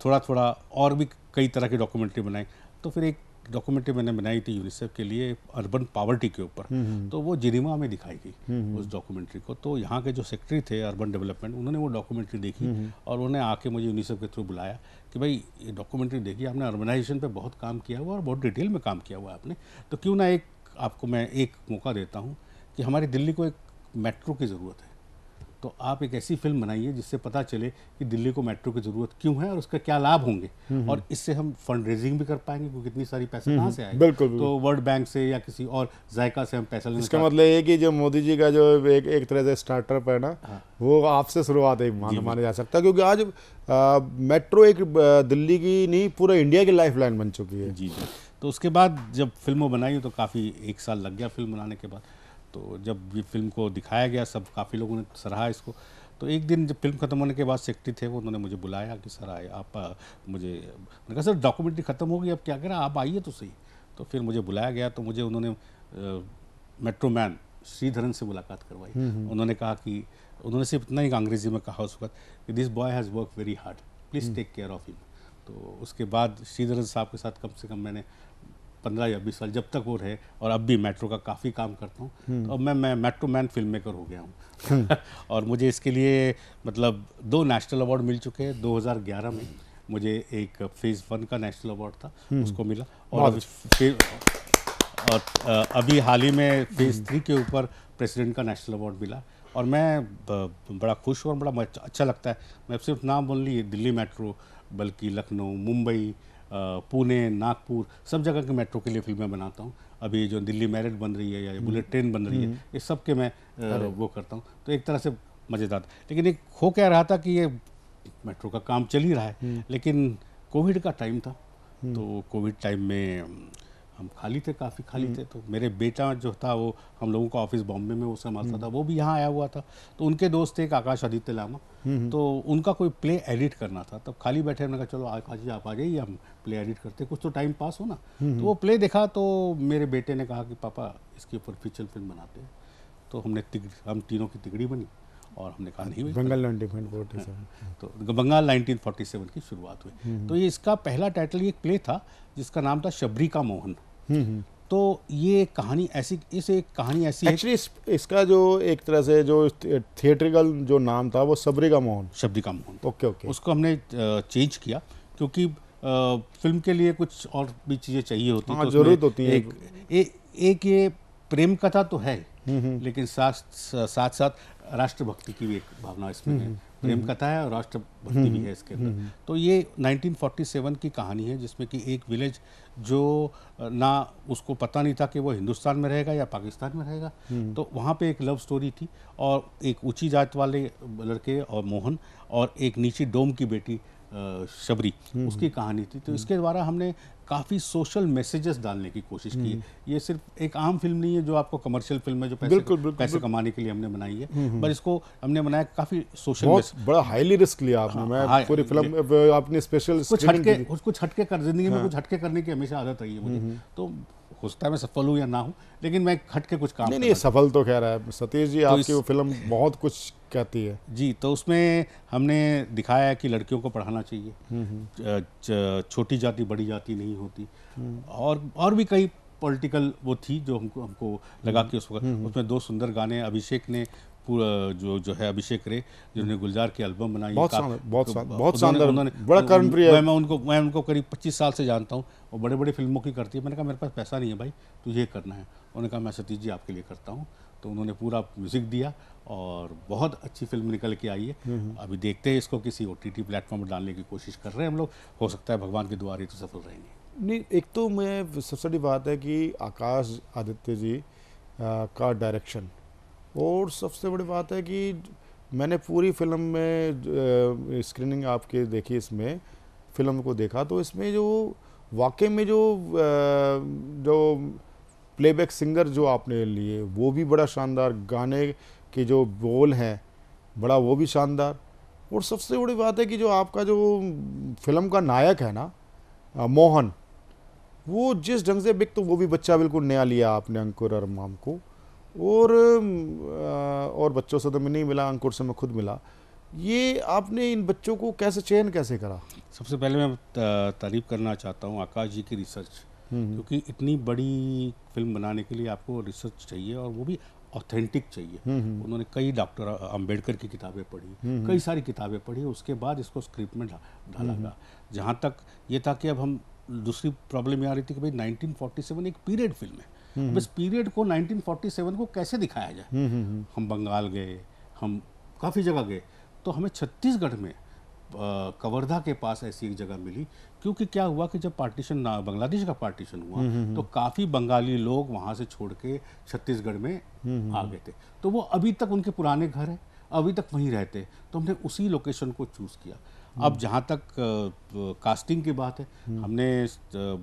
थोड़ा थोड़ा और भी कई तरह की डॉक्यूमेंट्री बनाई तो फिर एक डॉक्यूमेंट्री मैंने बनाई थी यूनिसेफ के लिए अर्बन पावर्टी के ऊपर। हम्म, हम्म। तो वो जिनीमा में दिखाई गई हम्म, उस डॉक्यूमेंट्री को। तो यहाँ के जो सेक्रेटरी थे अर्बन डेवलपमेंट उन्होंने वो डॉक्यूमेंट्री देखी। और उन्होंने आके मुझे यूनिसेफ के थ्रू बुलाया कि भाई ये डॉक्यूमेंट्री देखी आपने अर्बनाइजेशन पे बहुत काम किया हुआ और बहुत डिटेल में काम किया हुआ है आपने। तो क्यों ना एक आपको मैं एक मौका देता हूँ कि हमारी दिल्ली को एक मेट्रो की ज़रूरत है। तो आप एक ऐसी फ़िल्म बनाइए जिससे पता चले कि दिल्ली को मेट्रो की ज़रूरत क्यों है और उसका क्या लाभ होंगे। और इससे हम फंड रेजिंग भी कर पाएँगे क्योंकि इतनी सारी पैसे कहाँ से आए बिल्कुल। तो वर्ल्ड बैंक से या किसी और जायका से हम पैसा लेना इसका मतलब ये कि जो मोदी जी का जो एक एक तरह से स्टार्टअप है ना हाँ। वो आपसे शुरुआत है मान जी, माना जा सकता है क्योंकि आज आ, मेट्रो एक दिल्ली की नहीं पूरा इंडिया की लाइफ लाइन बन चुकी है जी जी तो उसके बाद जब फ़िल्म बनाई तो काफ़ी एक साल लग गया फ़िल्म बनाने के बाद तो जब ये फ़िल्म को दिखाया गया सब काफ़ी लोगों ने सराहा इसको। तो एक दिन जब फ़िल्म खत्म होने के बाद सेक्रेटरी थे वो उन्होंने मुझे बुलाया कि सर आए आप मुझे मैंने कहा सर डॉक्यूमेंट्री ख़त्म हो गई अब क्या करा? आप आइए तो सही। तो फिर मुझे बुलाया गया तो मुझे उन्होंने मेट्रो मैन श्रीधरन से मुलाकात करवाई। हम्म, हम्म। उन्होंने कहा कि उन्होंने सिर्फ़ इतना ही अंग्रेज़ी में कहा उस वक्त कि this boy has work very hard please. Take care of him तो उसके बाद श्रीधरन साहब के साथ कम से कम मैंने पंद्रह या बीस साल जब तक वो रहे और अब भी मेट्रो का काफ़ी काम करता हूँ। हम्म। तो अब मैं मैं मेट्रो मैन फ़िल्म मेकर हो गया हूँ। *laughs* और मुझे इसके लिए मतलब दो नेशनल अवार्ड मिल चुके हैं 2011 में मुझे एक फ़ेज़ वन का नेशनल अवार्ड था हम्म। उसको मिला। और बहुत अभी और अभी हाल ही में फ़ेज़ थ्री के ऊपर प्रेसिडेंट का नेशनल अवार्ड मिला। और मैं बड़ा खुश हूँ और बड़ा अच्छा लगता है। मैं सिर्फ़ नाम बोल ली दिल्ली मेट्रो बल्कि लखनऊ मुंबई पुणे नागपुर सब जगह के मेट्रो के लिए फ़िल्में बनाता हूँ। अभी जो दिल्ली मैरिट बन रही है या बुलेट ट्रेन बन रही है हम्म। ये सब के मैं वो करता हूँ। तो एक तरह से मज़ेदार लेकिन एक हो क्या रहा था कि ये मेट्रो का काम चल ही रहा है। हम्म। लेकिन कोविड का टाइम था। हम्म। तो कोविड टाइम में हम खाली थे काफ़ी खाली थे तो मेरे बेटा जो था वो हम लोगों का ऑफ़िस बॉम्बे में वो संभालता था वो भी यहाँ आया हुआ था। तो उनके दोस्त थे एक आकाश आदित्य लामा। तो उनका कोई प्ले एडिट करना था तब खाली बैठे हमने कहा चलो आकाश जी आप आ जाइए हम प्ले एडिट करते कुछ तो टाइम पास हो ना। तो वो प्ले देखा तो मेरे बेटे ने कहा कि पापा इसके ऊपर फीचर फ़िल्म बनाते हैं। तो हमने हम तीनों की तिगड़ी बनी। और हमने कहा नहीं भाई बंगाल 1947 तो बंगाल 1947 की शुरुआत हुई। तो ये इसका पहला टाइटल ये प्ले था जिसका नाम था शबरी का मोहन तो ये कहानी ऐसी इस एक कहानी ऐसी है एक्चुअली इस, इसका जो एक तरह से जो थिएट्रिकल जो नाम था वो सबरी का मोहन। शबरी का मोहन। Okay okay. उसको हमने चेंज किया क्योंकि फ़िल्म के लिए कुछ और भी चीज़ें चाहिए होती हाँ, तो ज़रूरत होती है। एक, ए, एक ये प्रेम कथा तो है लेकिन साथ साथ साथ राष्ट्रभक्ति की भी एक भावना इसमें है। प्रेम कथा है और राष्ट्रभक्ति भी है इसके अंदर। तो ये 1947 की कहानी है जिसमें कि एक विलेज जो ना उसको पता नहीं था कि वो हिंदुस्तान में रहेगा या पाकिस्तान में रहेगा। तो वहाँ पे एक लव स्टोरी थी और एक ऊँची जात वाले लड़के और मोहन और एक नीची डोम की बेटी शबरी उसकी कहानी थी। तो इसके द्वारा हमने काफ़ी सोशल मैसेजेस डालने की कोशिश की। है ये सिर्फ़ एक आम फ़िल्म नहीं है जो आपको कमर्शियल फ़िल्म है जो पैसे बिल्कुल, बिल्कुल, पैसे बिल्कुल। कमाने के लिए हमने बनाई है। पर इसको हमने बनाया काफ़ी सोशल बड़ा हाईली रिस्क लिया आपने। हाँ, मैं हाँ, पूरी फ़िल्म आपने स्पेशल कुछ हटके कुछ कुछ हटके कर ज़िंदगी में कुछ हटके करने की हमेशा आदत रही है मुझे। तो हो सकता है मैं सफल हूँ या ना हूँ लेकिन मैं हटके कुछ काम नहीं नहीं सफल तो कह रहा है। सतीश जी तो आपकी वो फ़िल्म बहुत कुछ कहती है। जी तो उसमें हमने दिखाया है कि लड़कियों को पढ़ाना चाहिए। च- च- छोटी जाति बड़ी जाति नहीं होती। और और भी कई पॉलिटिकल वो थी जो हमको हमको लगा कि उस वक्त उसमें दो सुंदर गाने अभिषेक ने पूरा जो जो है अभिषेक रे जिन्होंने गुलजार की एल्बम बनाई बहुत शानदार, बहुत शानदार, बहुत उन्होंने- शानदार, उन्होंने- बड़ा कर्णप्रिय- मैं मैं उनको मैं उनको करीब 25 साल से जानता हूँ और बड़े बड़े फ़िल्मों की करती है। मैंने कहा मेरे पास पैसा नहीं है भाई तो ये करना है। उन्होंने कहा मैं सतीश जी आपके लिए करता हूँ। तो उन्होंने पूरा म्यूज़िक दिया और बहुत अच्छी फ़िल्म निकल के आई है। अभी देखते हैं इसको किसी ओ टी टी प्लेटफॉर्म पर डालने की कोशिश कर रहे हैं हम लोग। हो सकता है भगवान के द्वार तो सफल रहेंगे। नहीं एक तो मैं सबसे बड़ी बात है कि आकाश आदित्य जी आ, का डायरेक्शन और सबसे बड़ी बात है कि मैंने पूरी फ़िल्म में स्क्रीनिंग आपके देखी इसमें फ़िल्म को देखा तो इसमें जो वाकई में जो जो प्लेबैक सिंगर जो आपने लिए वो भी बड़ा शानदार गाने के जो बोल हैं बड़ा वो भी शानदार। और सबसे बड़ी बात है कि जो आपका जो फ़िल्म का नायक है ना आ, मोहन वो जिस ढंग से बिक तो वो भी बच्चा बिल्कुल नया लिया आपने अंकुर अरमाम को। और और बच्चों से तो मैं नहीं मिला अंकुर से मैं खुद मिला। ये आपने इन बच्चों को कैसे चयन कैसे करा? सबसे पहले मैं तारीफ़ करना चाहता हूँ आकाश जी की रिसर्च। क्योंकि इतनी बड़ी फ़िल्म बनाने के लिए आपको रिसर्च चाहिए और वो भी ऑथेंटिक चाहिए। उन्होंने कई डॉक्टर अंबेडकर की किताबें पढ़ी कई सारी किताबें पढ़ी उसके बाद इसको स्क्रिप्ट में डाला गया। जहाँ तक ये था कि अब हम दूसरी प्रॉब्लम ये आ रही थी कि भाई 1947 एक पीरियड फ़िल्म है। अब इस पीरियड को 1947 को कैसे दिखाया जाए? हम बंगाल गए हम काफ़ी जगह गए तो हमें छत्तीसगढ़ में कवर्धा के पास ऐसी एक जगह मिली क्योंकि क्या हुआ कि जब पार्टीशन बांग्लादेश का पार्टीशन हुआ तो काफ़ी बंगाली लोग वहाँ से छोड़ के छत्तीसगढ़ में आ गए थे। तो वो अभी तक उनके पुराने घर हैं अभी तक वहीं रहते तो हमने उसी लोकेशन को चूज़ किया। अब जहाँ तक कास्टिंग की बात है हमने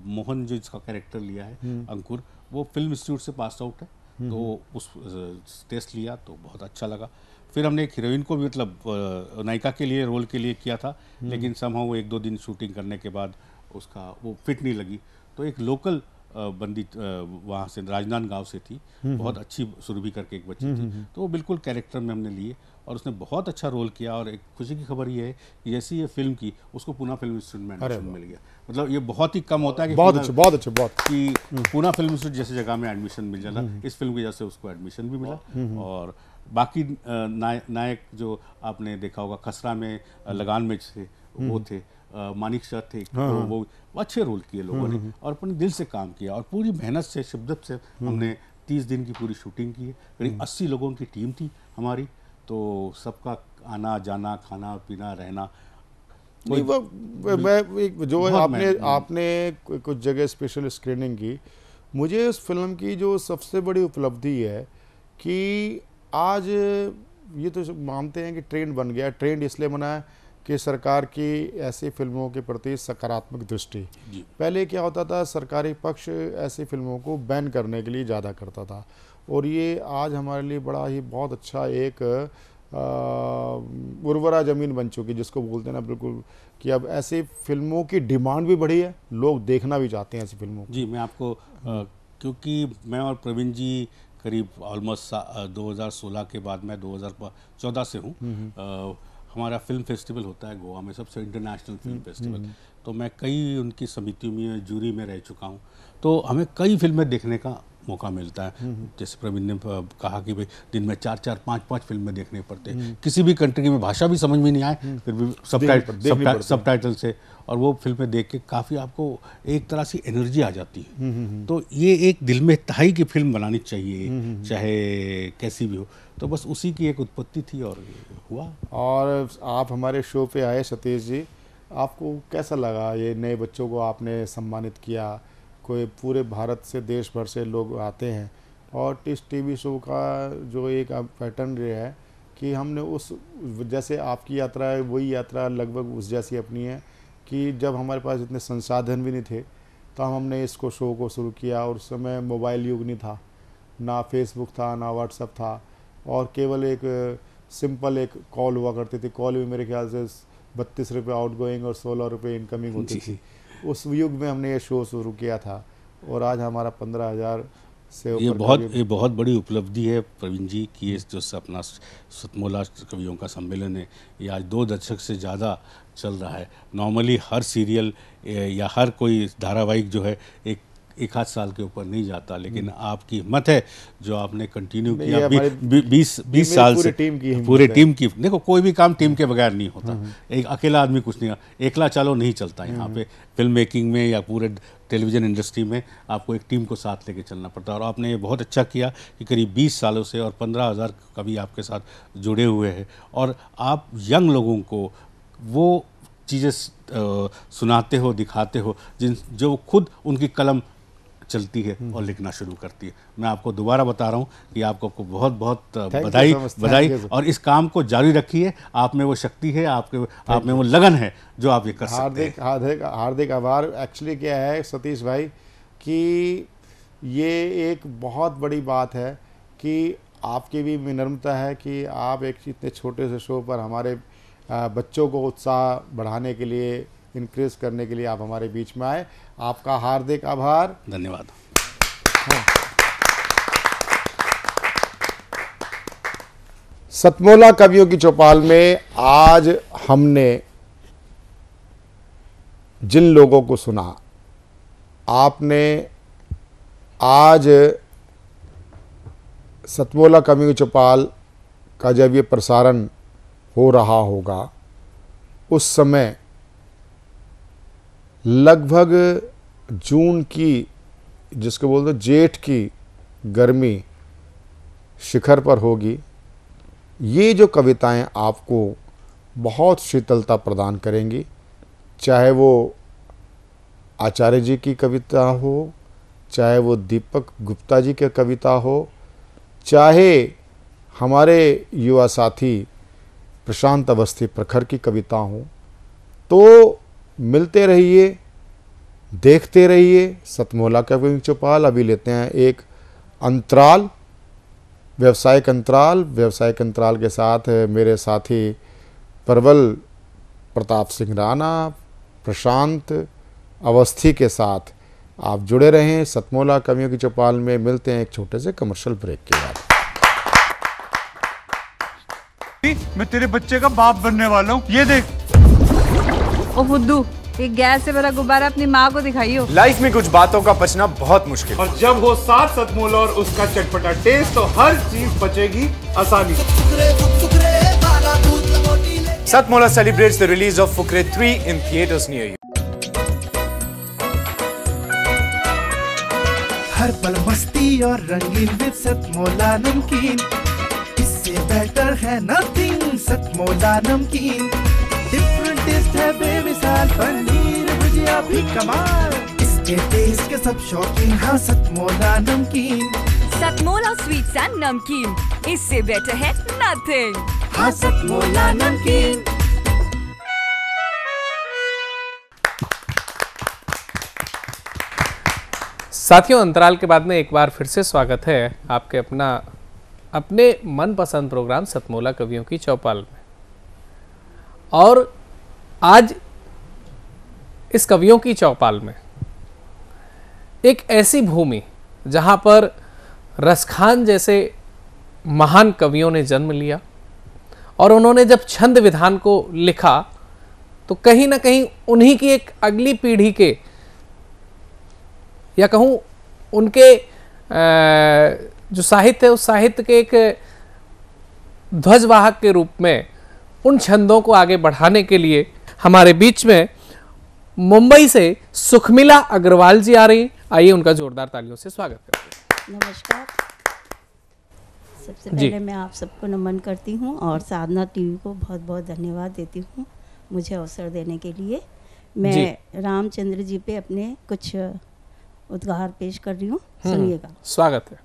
मोहन जो इसका कैरेक्टर लिया है अंकुर। वो फ़िल्म इंस्टीट्यूट से पास आउट है। तो उस टेस्ट लिया तो बहुत अच्छा लगा। फिर हमने एक हीरोइन को भी मतलब नायिका के लिए रोल के लिए किया था। लेकिन समहाउ वो एक दो दिन शूटिंग करने के बाद उसका वो फिट नहीं लगी। तो एक लोकल बंदी वहाँ से राजनांदगांव से थी। बहुत अच्छी सुरभि करके एक बच्ची थी। तो वो बिल्कुल कैरेक्टर में हमने लिए। और उसने बहुत अच्छा रोल किया और एक खुशी की खबर ये है कि जैसे ये फ़िल्म की उसको पूना फ़िल्म इंस्टीट्यूट में एडमिशन मिल गया। मतलब ये बहुत ही कम होता है कि बहुत अच्छा बहुत अच्छा बहुत। कि पूना फ़िल्म इंस्टीट्यूट जैसी जगह में एडमिशन मिल जाता। इस फ़िल्म की वजह से उसको एडमिशन भी मिला। और बाकी नायक जो आपने देखा होगा खसरा में लगान में थे वो थे मानिक शाह थे तो वो वो अच्छे रोल किए लोगों ने और अपने दिल से काम किया और पूरी मेहनत से शिद्दत से हमने तीस दिन की पूरी शूटिंग की। है करीब अस्सी लोगों की टीम थी हमारी। तो सबका आना जाना खाना पीना रहना। नहीं वो मैं जो है। आपने आपने कुछ जगह स्पेशल स्क्रीनिंग की। मुझे इस फ़िल्म की जो सबसे बड़ी उपलब्धि है कि आज ये तो मानते हैं कि ट्रेंड बन गया। ट्रेंड इसलिए बना है कि सरकार की ऐसी फ़िल्मों के प्रति सकारात्मक दृष्टि। पहले क्या होता था सरकारी पक्ष ऐसी फ़िल्मों को बैन करने के लिए ज़्यादा करता था। और ये आज हमारे लिए बड़ा ही बहुत अच्छा एक आ, उर्वरा ज़मीन बन चुकी जिसको बोलते हैं ना बिल्कुल कि अब ऐसी फ़िल्मों की डिमांड भी बढ़ी है लोग देखना भी चाहते हैं ऐसी फ़िल्मों जी मैं आपको आ, क्योंकि मैं और प्रवीण जी करीब ऑलमोस्ट 2016 के बाद मैं 2014 से हूँ। हम्म, हमारा फ़िल्म फेस्टिवल होता है गोवा में सबसे इंटरनेशनल फ़िल्म हम्म, फेस्टिवल हम्म। तो मैं कई उनकी समितियों में जूरी में रह चुका हूँ। तो हमें कई फ़िल्में देखने का मौका मिलता है हम्म। जैसे प्रवीण ने कहा कि भाई दिन में चार चार पाँच पाँच फ़िल्में देखने पड़ते हम्म। हैं किसी भी कंट्री की में भाषा भी समझ में नहीं आए फिर भी सब। सब टाइटल से और वो फ़िल्में देख के काफ़ी आपको एक तरह से एनर्जी आ जाती है हम्म, हम्म, हम्म। तो ये एक दिल में तहाई की फ़िल्म बनानी चाहिए हम्म, हम्म। चाहे कैसी भी हो तो बस उसी की एक उत्पत्ति थी और हुआ और आप हमारे शो पे आए सतीश जी आपको कैसा लगा ये नए बच्चों को आपने सम्मानित किया कोई पूरे भारत से देश भर से लोग आते हैं। और इस टीवी शो का जो एक पैटर्न ये है कि हमने उस जैसे आपकी यात्रा है वही यात्रा लगभग उस जैसी अपनी है कि जब हमारे पास इतने संसाधन भी नहीं थे तो हमने इसको शो को शुरू किया और उस समय मोबाइल युग नहीं था। ना फेसबुक था ना व्हाट्सअप था और केवल एक सिंपल एक कॉल हुआ करती थी। कॉल भी मेरे ख्याल से बत्तीस रुपये आउट गोइंग और सोलह रुपये इनकमिंग होती। थी। उस युग में हमने ये शो शुरू किया था और आज हमारा पंद्रह हज़ार से ये बहुत ये बहुत बड़ी उपलब्धि है प्रवीण जी की ये जो अपना सतमोला कवियों का सम्मेलन है। ये आज दो दशक से ज़्यादा चल रहा है। नॉर्मली हर सीरियल या हर कोई धारावाहिक जो है एक एक आध साल के ऊपर नहीं जाता लेकिन आपकी हिम्मत है जो आपने कंटिन्यू किया ये बी- बी- बीस बीस साल से टीम की पूरे टीम की देखो कोई भी काम टीम के बगैर नहीं होता। हम्म। एक अकेला आदमी कुछ नहीं एकला चलो नहीं चलता यहाँ हम्म। पे फ़िल्म मेकिंग में या पूरे टेलीविज़न इंडस्ट्री में आपको एक टीम को साथ लेके चलना पड़ता है। और आपने ये बहुत अच्छा किया कि करीब 20 सालों से और 15 हज़ार कवि आपके साथ जुड़े हुए हैं। और आप यंग लोगों को वो चीज़ें सुनाते हो दिखाते हो जिन जो खुद उनकी कलम चलती है और लिखना शुरू करती है। मैं आपको दोबारा बता रहा हूँ कि आपको आपको बहुत बहुत बधाई बधाई और इस काम को जारी रखिए। आप में वो शक्ति है आपके आप में वो लगन है जो आप ये कर सकते हैं। हार्दिक हार्दिक हार्दिक आभार। एक्चुअली क्या है सतीश भाई कि ये एक बहुत बड़ी बात है कि आपकी भी विनम्रता है कि आप एक इतने छोटे से शो पर हमारे बच्चों को उत्साह बढ़ाने के लिए इंक्रीज करने के लिए आप हमारे बीच में आए। आपका हार्दिक आभार। धन्यवाद। सतमोला कवियों की चौपाल में आज हमने जिन लोगों को सुना आपने आज सतमोला कवियों की चौपाल का जब ये प्रसारण हो रहा होगा उस समय लगभग जून की, जिसको बोलते हैं, जेठ की गर्मी शिखर पर होगी। ये जो कविताएँ आपको बहुत शीतलता प्रदान करेंगी, चाहे वो आचार्य जी की कविता हो, चाहे वो दीपक गुप्ता जी की कविता हो, चाहे हमारे युवा साथी प्रशांत अवस्थी प्रखर की कविता हो तो मिलते रहिए, देखते रहिए, सतमोला कवि चौपाल अभी लेते हैं एक अंतराल, व्यवसायिक अंतराल। व्यवसायिक अंतराल के साथ मेरे साथी परवल प्रताप सिंह राणा, प्रशांत अवस्थी के साथ आप जुड़े रहें सतमोला कवियों की चौपाल में। मिलते हैं एक छोटे से कमर्शियल ब्रेक के बाद। मैं तेरे बच्चे का बाप बनने वाला हूँ। ये देख। ओ फुद्दू एक गैस से भरा गुब्बारा अपनी माँ को दिखाइयो। लाइफ में कुछ बातों का बचना बहुत मुश्किल। और जब हो साथ सतमोला और उसका चटपटा टेस्ट तो हर चीज़ बचेगी आसानी से। Satmola celebrates the release of Fukre 3 in theaters near you. हर पल मस्ती और रंगीन विद सतमोला नमकीन। इससे बेटर है नथिंग सतमोला नमकीन। टेस्ट है बेमिसाल पनीर भुजिया भी कमाल। इसके टेस्ट के सब शौकीन हाँ सतमोला नमकीन। सतमोला स्वीट्स एंड नमकीन इससे बेटर है नथिंग हाँ सतमोला नमकीन। साथियों अंतराल के बाद में एक बार फिर से स्वागत है आपके अपना अपने मनपसंद प्रोग्राम सतमोला कवियों की चौपाल में। और आज इस कवियों की चौपाल में एक ऐसी भूमि जहाँ पर रसखान जैसे महान कवियों ने जन्म लिया और उन्होंने जब छंद विधान को लिखा तो कहीं ना कहीं उन्हीं की एक अगली पीढ़ी के, या कहूँ उनके जो साहित्य है, उस साहित्य के एक ध्वजवाहक के रूप में उन छंदों को आगे बढ़ाने के लिए हमारे बीच में मुंबई से सुखमिला अग्रवाल जी आ रही आइए उनका जोरदार तालियों से स्वागत करते हैं। नमस्कार। सबसे पहले मैं आप सबको नमन करती हूँ और साधना टीवी को बहुत बहुत धन्यवाद देती हूँ मुझे अवसर देने के लिए। मैं रामचंद्र जी पे अपने कुछ उद्गार पेश कर रही हूँ। हम्म, सुनिएगा। स्वागत है।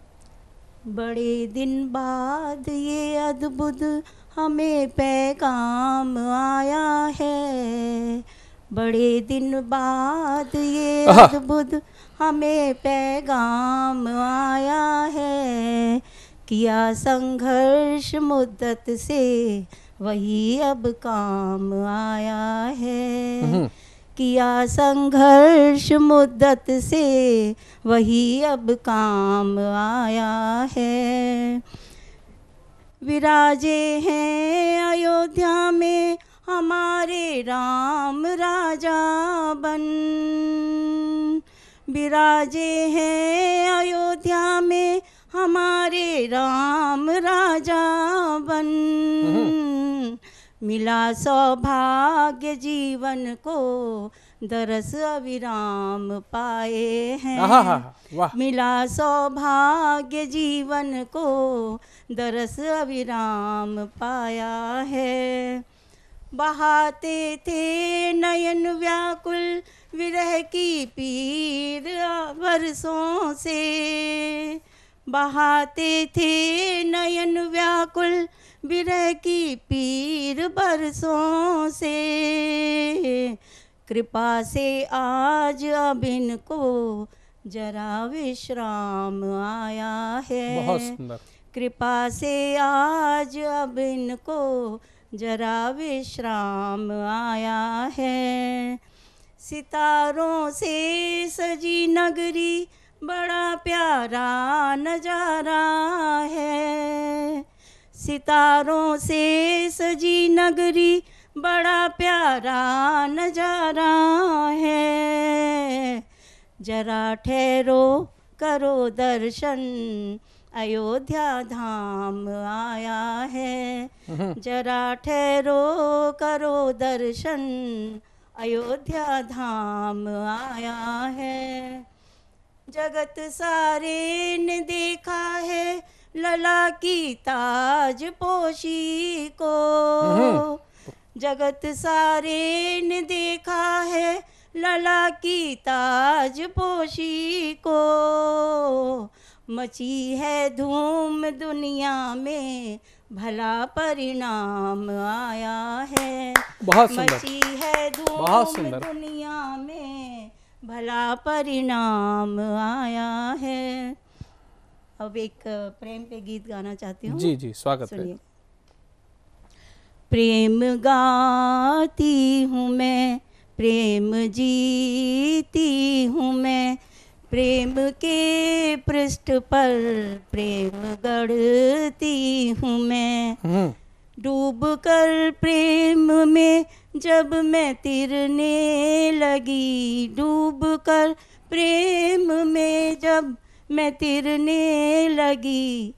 बड़े दिन बाद ये अद्भुत हमें पैगाम आया है। बड़े दिन बाद ये अद्भुत हमें पैगाम आया है। किया संघर्ष मुद्दत से वही अब काम आया है। हम्म। किया संघर्ष मुद्दत से, वही अब काम आया है। विराजे हैं अयोध्या में, हमारे राम राजा बन। विराजे हैं अयोध्या में, हमारे राम राजा बन। मिला सौभाग्य जीवन को दरस अविराम पाए हैं। मिला सौभाग्य जीवन को दरस अविराम पाया है। बहाते थे नयन व्याकुल विरह की पीर बरसों से। बहाते थे नयन व्याकुल विरह की पीर बरसों से। कृपा से आज अब इनको जरा विश्राम आया है। कृपा से आज अब इनको जरा विश्राम आया है। सितारों से सजी नगरी बड़ा प्यारा नज़ारा है। सितारों से सजी नगरी बड़ा प्यारा नज़ारा है। जरा ठहरो करो दर्शन अयोध्या धाम आया है। हम्म। जरा ठहरो करो दर्शन अयोध्या धाम आया है। जगत सारे ने देखा है लला की ताज पोशी को। जगत सारे ने देखा है लला की ताज पोशी को। मची है धूम दुनिया में भला परिणाम आया है। बहुत सुंदर। मची है धूम दुनिया में भला परिणाम आया है। अब एक प्रेम पे गीत गाना चाहती हूँ। जी जी स्वागत है। सुनिए। प्रेम गाती हूँ मैं प्रेम जीती हूँ मैं प्रेम के पृष्ठ पर प्रेम गढ़ती हूँ मैं। डूब कर प्रेम में जब मैं तिरने लगी डूब कर प्रेम में जब मैं तिरने लगी।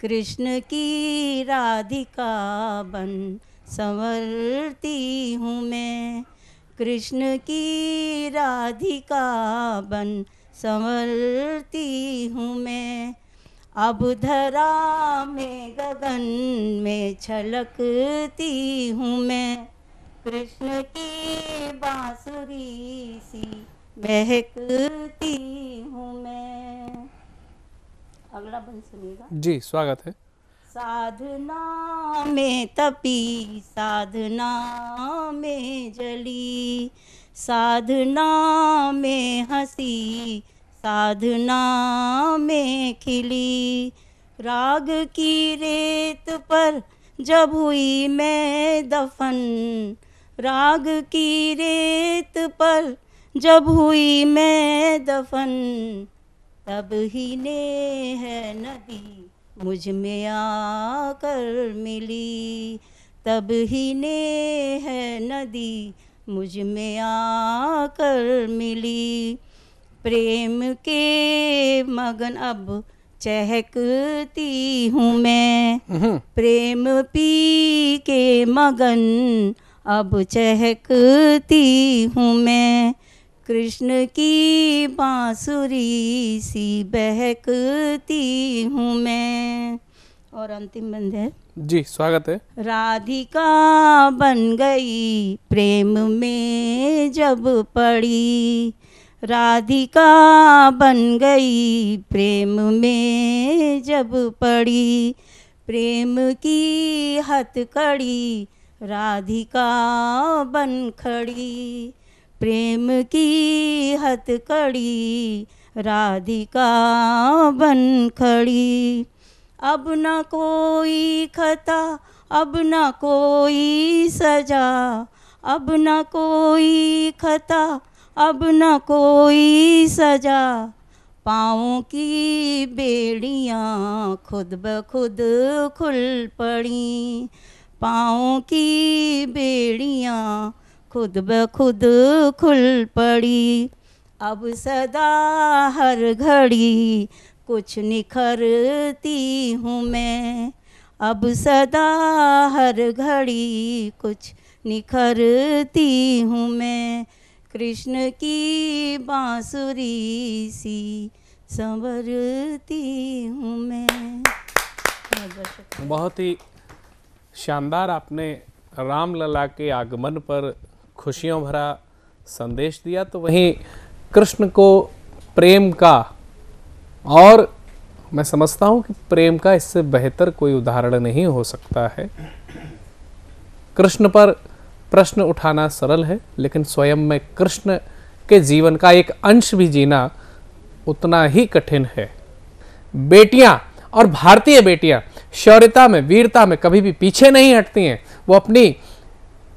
कृष्ण की राधिका बन संवरती हूँ मैं। कृष्ण की राधिका बन संवरती हूँ मैं। अब धरा में गगन में छलकती हूँ मैं। कृष्ण की बांसुरी सी बहकती हूँ मैं। अगला बंद सुनिएगा। जी स्वागत है। साधना में तपी साधना में जली साधना में हँसी साधना में खिली। राग की रेत पर जब हुई मैं दफन राग की रेत पर जब हुई मैं दफन तब ही ने है नदी मुझमें आकर मिली। तब ही ने है नदी मुझमें आकर मिली। प्रेम के मगन अब चहकती हूँ मैं। प्रेम पी के मगन अब चहकती हूँ मैं। कृष्ण की बांसुरी सी बहकती हूँ मैं। और अंतिम बंद है। जी स्वागत है। राधिका बन गई प्रेम में जब पड़ी। राधिका बन गई प्रेम में जब पड़ी। प्रेम की हथकड़ी राधिका बन खड़ी। प्रेम की हथकड़ी राधिका बन खड़ी। अब न कोई खता, अब न कोई सजा, अब न कोई खता, अब न कोई सजा। पाँव की बेड़ियाँ खुद ब खुद खुल पड़ी। पाँव की बेड़ियाँ खुद ब खुद खुल पड़ी। अब सदा हर घड़ी कुछ निखरती हूँ मैं। अब सदा हर घड़ी कुछ निखरती हूँ मैं। कृष्ण की बांसुरी सी संवरती हूँ मैं। बहुत ही शानदार आपने रामलला के आगमन पर खुशियों भरा संदेश दिया तो वहीं कृष्ण को प्रेम का और मैं समझता हूँ कि प्रेम का इससे बेहतर कोई उदाहरण नहीं हो सकता है। कृष्ण पर प्रश्न उठाना सरल है, लेकिन स्वयं में कृष्ण के जीवन का एक अंश भी जीना उतना ही कठिन है। बेटियाँ और भारतीय बेटियाँ, शौर्यता में, वीरता में कभी भी पीछे नहीं हटती हैं। वो अपनी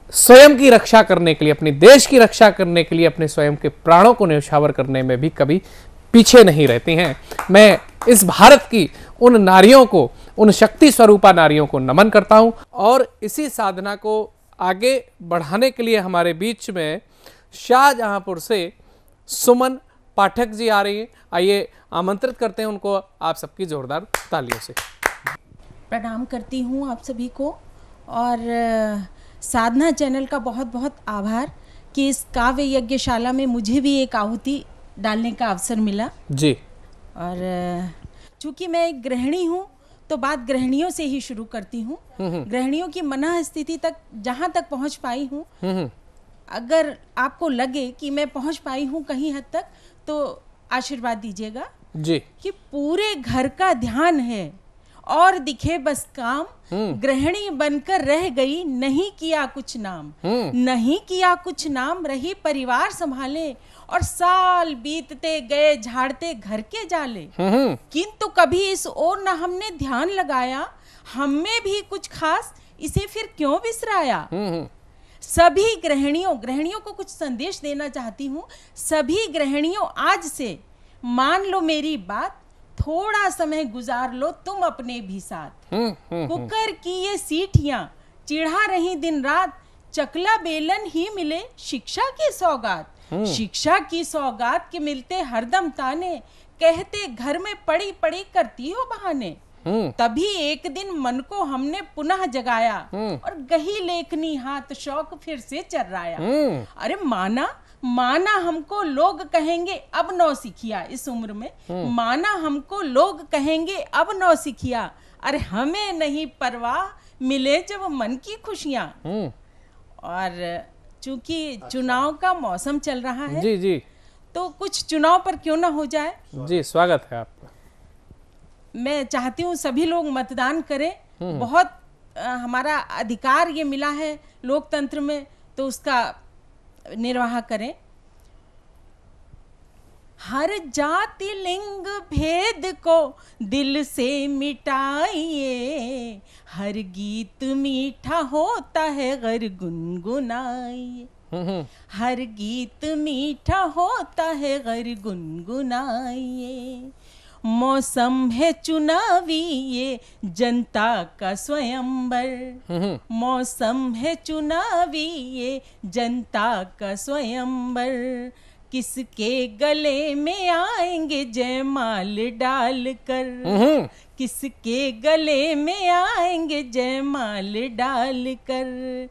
स्वयं की रक्षा करने के लिए, अपने देश की रक्षा करने के लिए, अपने स्वयं के प्राणों को न्यौछावर करने में भी कभी पीछे नहीं रहती हैं। मैं इस भारत की उन नारियों को, उन शक्ति स्वरूपा नारियों को नमन करता हूँ और इसी साधना को आगे बढ़ाने के लिए हमारे बीच में शाहजहांपुर से सुमन पाठक जी आ रही हैं। आइए आमंत्रित करते हैं उनको, आप सबकी जोरदार तालियों से। प्रणाम करती हूँ आप सभी को और साधना चैनल का बहुत बहुत आभार कि इस काव्य यज्ञशाला में मुझे भी एक आहुति डालने का अवसर मिला। जी। और चूँकि मैं एक गृहिणी हूँ तो बात गृहणियों से ही शुरू करती हूँ। गृहणियों की मना स्थिति तक जहाँ तक पहुँच पाई हूँ हम्म। अगर आपको लगे कि मैं पहुँच पाई हूँ कहीं हद तक तो आशीर्वाद दीजिएगा जी। कि पूरे घर का ध्यान है। और दिखे बस काम। हम्म। गृहिणी बनकर रह गई नहीं किया कुछ नाम। हम्म। नहीं किया कुछ नाम रही परिवार संभाले और साल बीतते गए झाड़ते घर के जाले। हम्म किंतु कभी इस ओर न हमने ध्यान लगाया। हम में भी कुछ खास इसे फिर क्यों बिसराया सभी गृहिणियों गृहिणियों को कुछ संदेश देना चाहती हूँ। सभी गृहिणियों आज से। मान लो मेरी बात थोड़ा समय गुजार लो तुम अपने भी साथ हम्म कुकर की ये सीटियाँ चिढ़ा रही दिन रात चकला बेलन ही मिले शिक्षा की सौगात हम्म। शिक्षा की सौगात के मिलते हरदम ताने कहते घर में पड़ी पड़ी करती हो बहाने हम्म तभी एक दिन मन को हमने पुनः जगाया हम्म। और गही लेखनी हाथ शौक फिर से चर्राया हम्म। अरे माना माना हमको लोग कहेंगे अब नौ सिखिया। इस उम्र में हम्म। माना हमको लोग कहेंगे अब नौ सिखिया। अरे हमें नहीं परवाह मिले जब मन की खुशियाँ। हम्म। और चूँकि अच्छा। चुनाव का मौसम चल रहा है जी जी। तो कुछ चुनाव पर क्यों ना हो जाए? जी स्वागत है आपका। मैं चाहती हूँ सभी लोग मतदान करें। हम्म। बहुत अ, हमारा अधिकार ये मिला है लोकतंत्र में तो उसका निर्वाह करें। हर जाति लिंग भेद को दिल से मिटाइए। हर गीत मीठा होता है गर गुनगुनाइए। हर गीत मीठा होता है गर गुनगुनाइए। मौसम है चुनावी ये जनता का स्वयंवर। मौसम है चुनावी ये जनता का स्वयंबर किसके गले में आएँगे जयमाल डाल कर किसके गले में आएँगे जयमाल डाल कर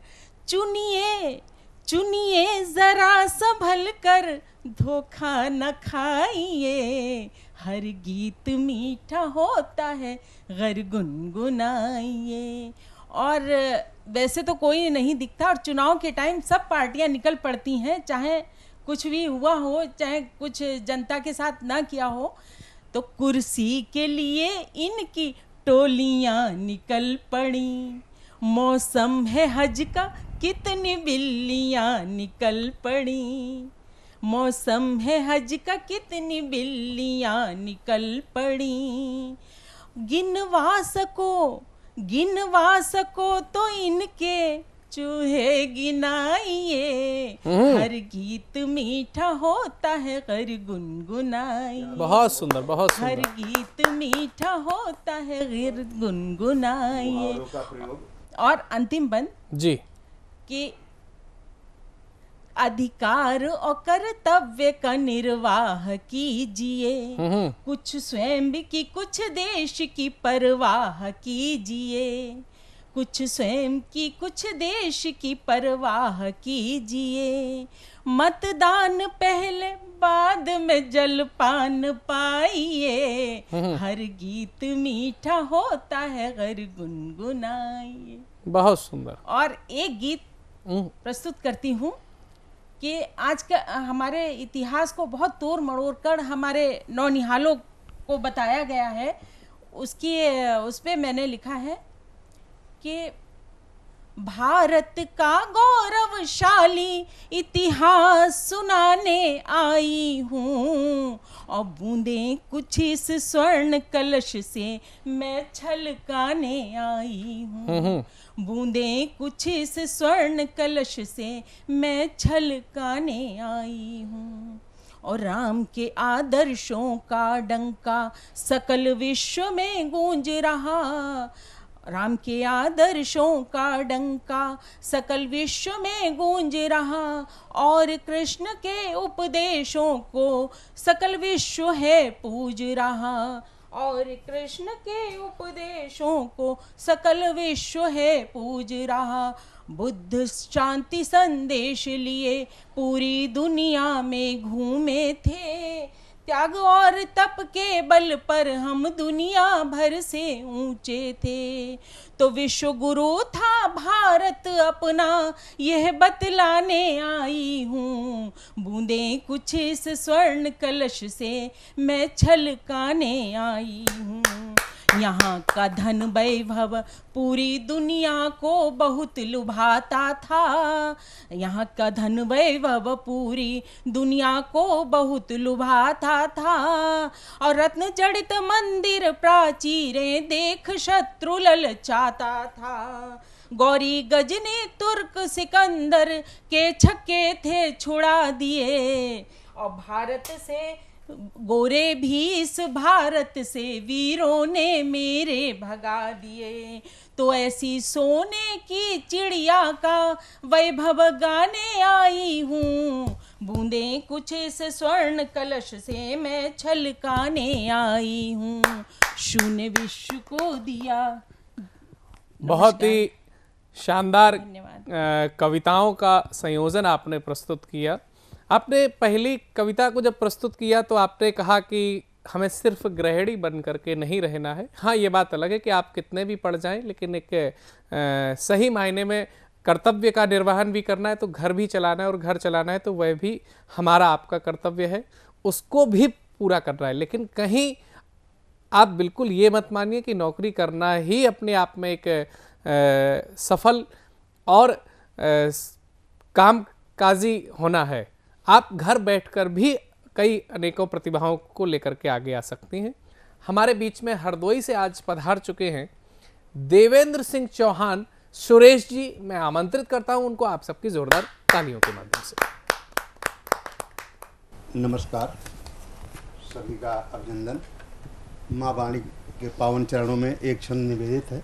चुनिए चुनिए जरा संभल कर धोखा न खाइए। हर गीत मीठा होता है गर गुनगुनाइए। और वैसे तो कोई नहीं दिखता, और चुनाव के टाइम सब पार्टियाँ निकल पड़ती हैं, चाहे कुछ भी हुआ हो, चाहे कुछ जनता के साथ ना किया हो तो कुर्सी के लिए इनकी टोलियाँ निकल पड़ी। मौसम है हज का, कितनी बिल्लियाँ निकल पड़ी। मौसम है हज का कितनी बिल्लियाँ निकल पड़ी। गिनवा सको गिनवा सको तो इनके चूहे गिनाइए। हम्म। हर गीत मीठा होता है कर गुनगुनाइए। बहुत सुंदर बहुत सुंदर। हर गीत मीठा होता है गिर गुनगुनाइए। और अंतिम बंद जी। कि अधिकार और कर्तव्य का निर्वाह कीजिए। हम्म। कुछ स्वयं की कुछ देश की परवाह कीजिए। कुछ स्वयं की कुछ देश की परवाह कीजिए। मतदान पहले बाद में जलपान पाइए। हम्म। हर गीत मीठा होता है गर गुनगुनाइए। बहुत सुंदर। और एक गीत हम्म, प्रस्तुत करती हूँ। कि आज का हमारे इतिहास को बहुत तोड़ मड़ोड़ कर हमारे नौनिहालों को बताया गया है। उसकी उस पर मैंने लिखा है कि भारत का गौरवशाली इतिहास सुनाने आई हूँ। और बूंदे कुछ इस स्वर्ण कलश से मैं छलकाने आई हूँ। बूंदे कुछ इस स्वर्ण कलश से मैं छलकाने आई हूँ। और राम के आदर्शों का डंका सकल विश्व में गूंज रहा। राम के आदर्शों का डंका, सकल विश्व में गूंज रहा, और कृष्ण के उपदेशों को सकल विश्व है पूज रहा, और कृष्ण के उपदेशों को सकल विश्व है पूज रहा। बुद्ध शांति संदेश लिए पूरी दुनिया में घूमे थे त्याग और तप के बल पर हम दुनिया भर से ऊँचे थे। तो विश्व गुरु था भारत अपना, यह बतलाने आई हूँ। बूंदे कुछ इस स्वर्ण कलश से मैं छलकाने आई हूँ। यहाँ का धन वैभव पूरी दुनिया को बहुत लुभाता था। यहाँ का धन वैभव पूरी दुनिया को बहुत लुभाता था। और रत्न जड़ित मंदिर प्राचीरें देख शत्रु ललचाता था। गौरी गज ने तुर्क सिकंदर के छक्के थे छुड़ा दिए। और भारत से गोरे भी इस भारत से वीरों ने मेरे भगा दिए। तो ऐसी सोने की चिड़िया का वैभव गाने आई हूँ। बूंदे कुछ इस स्वर्ण कलश से मैं छलकाने आई हूँ। शून्य विश्व को दिया। बहुत ही शानदार धन्यवाद। कविताओं का संयोजन आपने प्रस्तुत किया। आपने पहली कविता को जब प्रस्तुत किया तो आपने कहा कि हमें सिर्फ़ गृहिणी बन करके नहीं रहना है। हाँ ये बात अलग है कि आप कितने भी पढ़ जाएँ लेकिन एक अ, सही मायने में कर्तव्य का निर्वहन भी करना है तो घर भी चलाना है और घर चलाना है तो वह भी हमारा आपका कर्तव्य है। उसको भी पूरा करना है लेकिन कहीं आप बिल्कुल ये मत मानिए कि नौकरी करना ही अपने आप में एक अ, सफल और अ, स- कामकाजी होना है। आप घर बैठकर भी कई अनेकों प्रतिभाओं को लेकर के आगे आ सकती हैं। हमारे बीच में हरदोई से आज पधार चुके हैं देवेंद्र सिंह चौहान। सुरेश जी, मैं आमंत्रित करता हूँ उनको आप सबकी जोरदार तालियों के माध्यम से। नमस्कार, सभी का अभिनंदन। माँ वाणी के पावन चरणों में एक क्षण निवेदित है।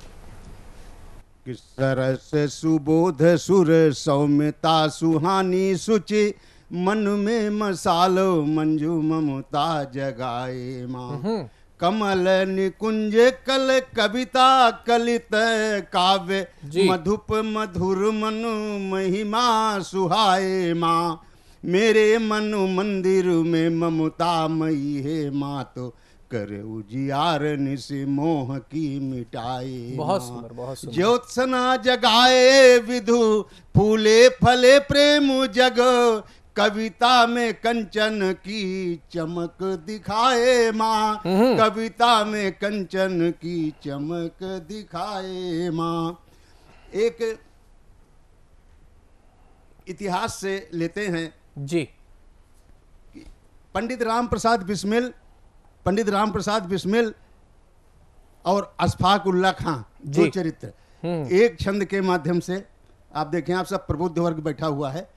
कि सरस सुबोध सुर सौम्यता सुहानी सुचि मन में मसालो मंजू ममता जगाए माँ। कमल निकुंज कल कविता कलित काव्य। मधुप मधुर मनु महिमा सुहाए माँ। मेरे मनु मंदिर में ममता मई है माँ तो कर उजियार निस मोह की मिटाए बहुत सुंदर, बहुत सुंदर। ज्योत्सना जगाए विधु फूले फले प्रेम जग। कविता में कंचन की चमक दिखाए माँ हम्म। कविता में कंचन की चमक दिखाए माँ एक इतिहास से लेते हैं जी पंडित राम प्रसाद बिस्मिल पंडित राम प्रसाद बिस्मिल और अशफाक उल्ला खां दो जी। चरित्र हम्म। एक छंद के माध्यम से आप देखें आप सब प्रबुद्ध वर्ग बैठा हुआ है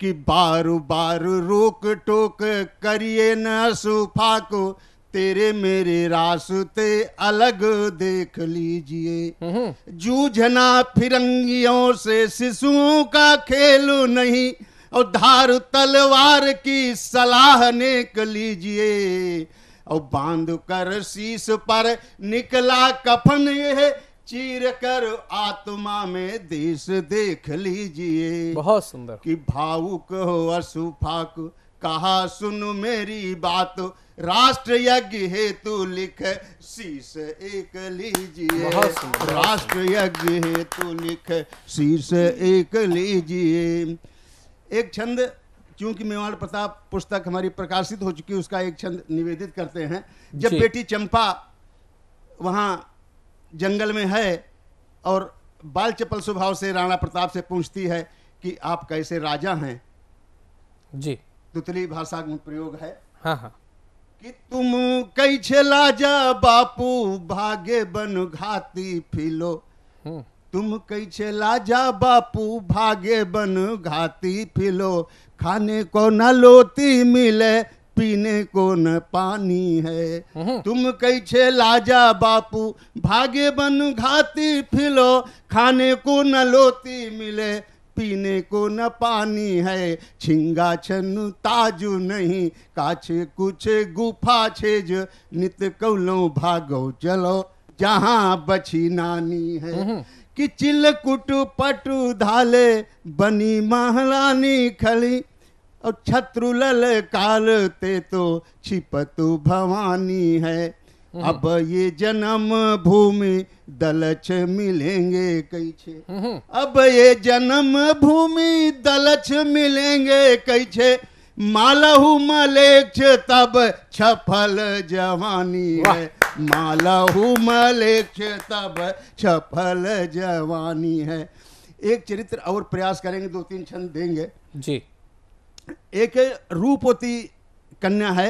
कि बार बार रोक टोक करिए न सुफाको तेरे मेरे रास्ते अलग देख लीजिए। जूझना फिरंगियों से शिशुओं का खेल नहीं और धार तलवार की सलाह नेक लीजिए। और बाँध कर शीश पर निकला कफन यह चीर कर आत्मा में देश देख लीजिए। बहुत सुंदर। कि भावुक हो असुफाक कहा सुन मेरी बात। राष्ट्र यज्ञ हेतु लिख शीश एक लीजिए। राष्ट्र यज्ञ हेतु लिख शीश एक लीजिए। एक छंद चूँकि मेवाड़ प्रताप पुस्तक हमारी प्रकाशित हो चुकी है उसका एक छंद निवेदित करते हैं। जब बेटी चंपा वहाँ जंगल में है और बाल चपल स्वभाव से राणा प्रताप से पूछती है कि आप कैसे राजा हैं? जी। तुतली भाषा में प्रयोग है हाँ हाँ। कि तुम कैसे लाजा बापू भागे बन घाती फिलो? हम्म। तुम कैसे लाजा बापू भागे बन घाती फिलो? खाने को न लोती मिले पीने को न पानी है। तुम कैसे लाजा बापू भागे बन घाती फिलो खाने को न लोती मिले पीने को न पानी है। छिंगा छन ताजु नहीं काछे कुछ गुफा छेज नित कौलो भागो चलो जहाँ बची नानी है। कि चिलकुट पटु धाले बनी महारानी खली और छत्रुलल काल ते तो छिपतु भवानी है। अब ये जन्म भूमि दलच मिलेंगे कैछे अब ये जन्म भूमि दलच मिलेंगे कैछे मालहू मलेक्ष तब छफल जवानी है। मालहू मलेक्ष तब छफल जवानी है। एक चरित्र और प्रयास करेंगे दो तीन छंद देंगे। जी। एक रूपवती कन्या है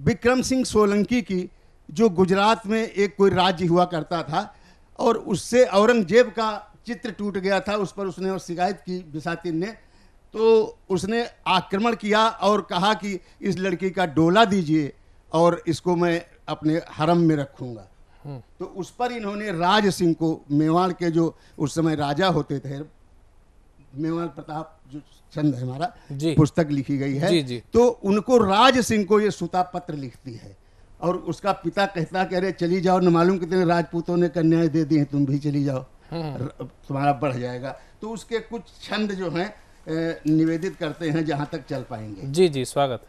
विक्रम सिंह सोलंकी की जो गुजरात में एक कोई राज्य हुआ करता था और उससे औरंगज़ेब का चित्र टूट गया था उस पर उसने शिकायत की बिसातिन ने। तो उसने आक्रमण किया और कहा कि इस लड़की का डोला दीजिए और इसको मैं अपने हरम में रखूँगा। तो उस पर इन्होंने राज सिंह को मेवाड़ के जो उस समय राजा होते थे मेवाड़ प्रताप जो चंद है हमारा पुस्तक लिखी गई है। जी, जी। तो उनको राज सिंह को ये सुता पत्र लिखती है और उसका पिता कहता कि अरे चली जाओ न मालूम कितने राजपूतों ने कन्याएँ दे दी हैं तुम भी चली जाओ। तुम्हारा बढ़ जाएगा। तो उसके कुछ छंद जो हैं निवेदित करते हैं जहाँ तक चल पाएँगे। जी जी स्वागत।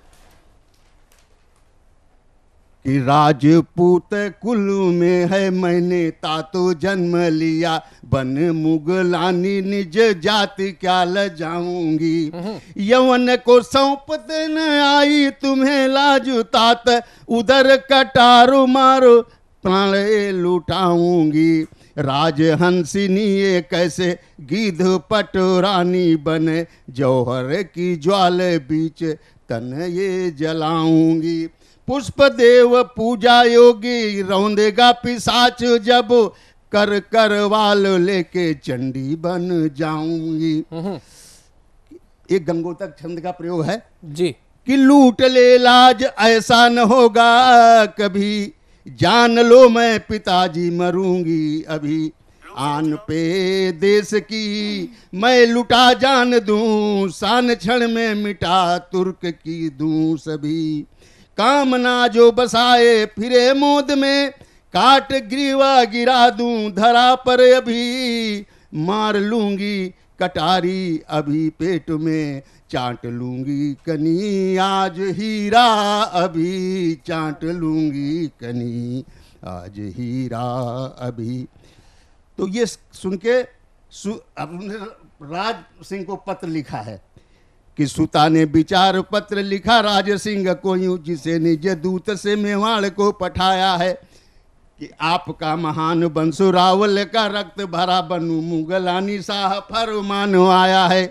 कि राजपूत कुल में है मैंने तातो जन्म लिया। बन मुगलानी निज जाति क्या ल जाऊँगी? यवन को सौंप देन आई तुम्हें लाज तात। उधर कटारो मारो प्राण लुटाऊँगी। राजहंसिनी ये कैसे गिद्ध पटरानी बने। जौहर की ज्वाल बीच तन ये जलाऊँगी। पुष्प देव पूजा योगी रौंदेगा पिसाच जब कर कर वाल लेके चंडी बन जाऊँगी। एक गंगोतक छंद का प्रयोग है। जी। कि लूट ले लाज ऐसा न होगा कभी। जान लो मैं पिताजी मरूँगी अभी। आन पे देश की मैं लुटा जान दूँ शान क्षण में मिटा तुर्क की दूँ सभी। कामना जो बसाए फिरे मोद में। काट ग्रीवा गिरा दूँ धरा पर अभी। मार लूँगी कटारी अभी पेट में। चाट लूँगी कनी आज हीरा अभी। चाट लूँगी कनी आज हीरा अभी। तो ये सुन के सु, राज सिंह को पत्र लिखा है। कि सुता ने विचार पत्र लिखा, राज सिंह को यूँ जिसे निज दूत से मेवाड़ को पठाया है, कि आपका महान बंसु रावल का रक्त भरा बनू मुगलानी साह फरमान आया है।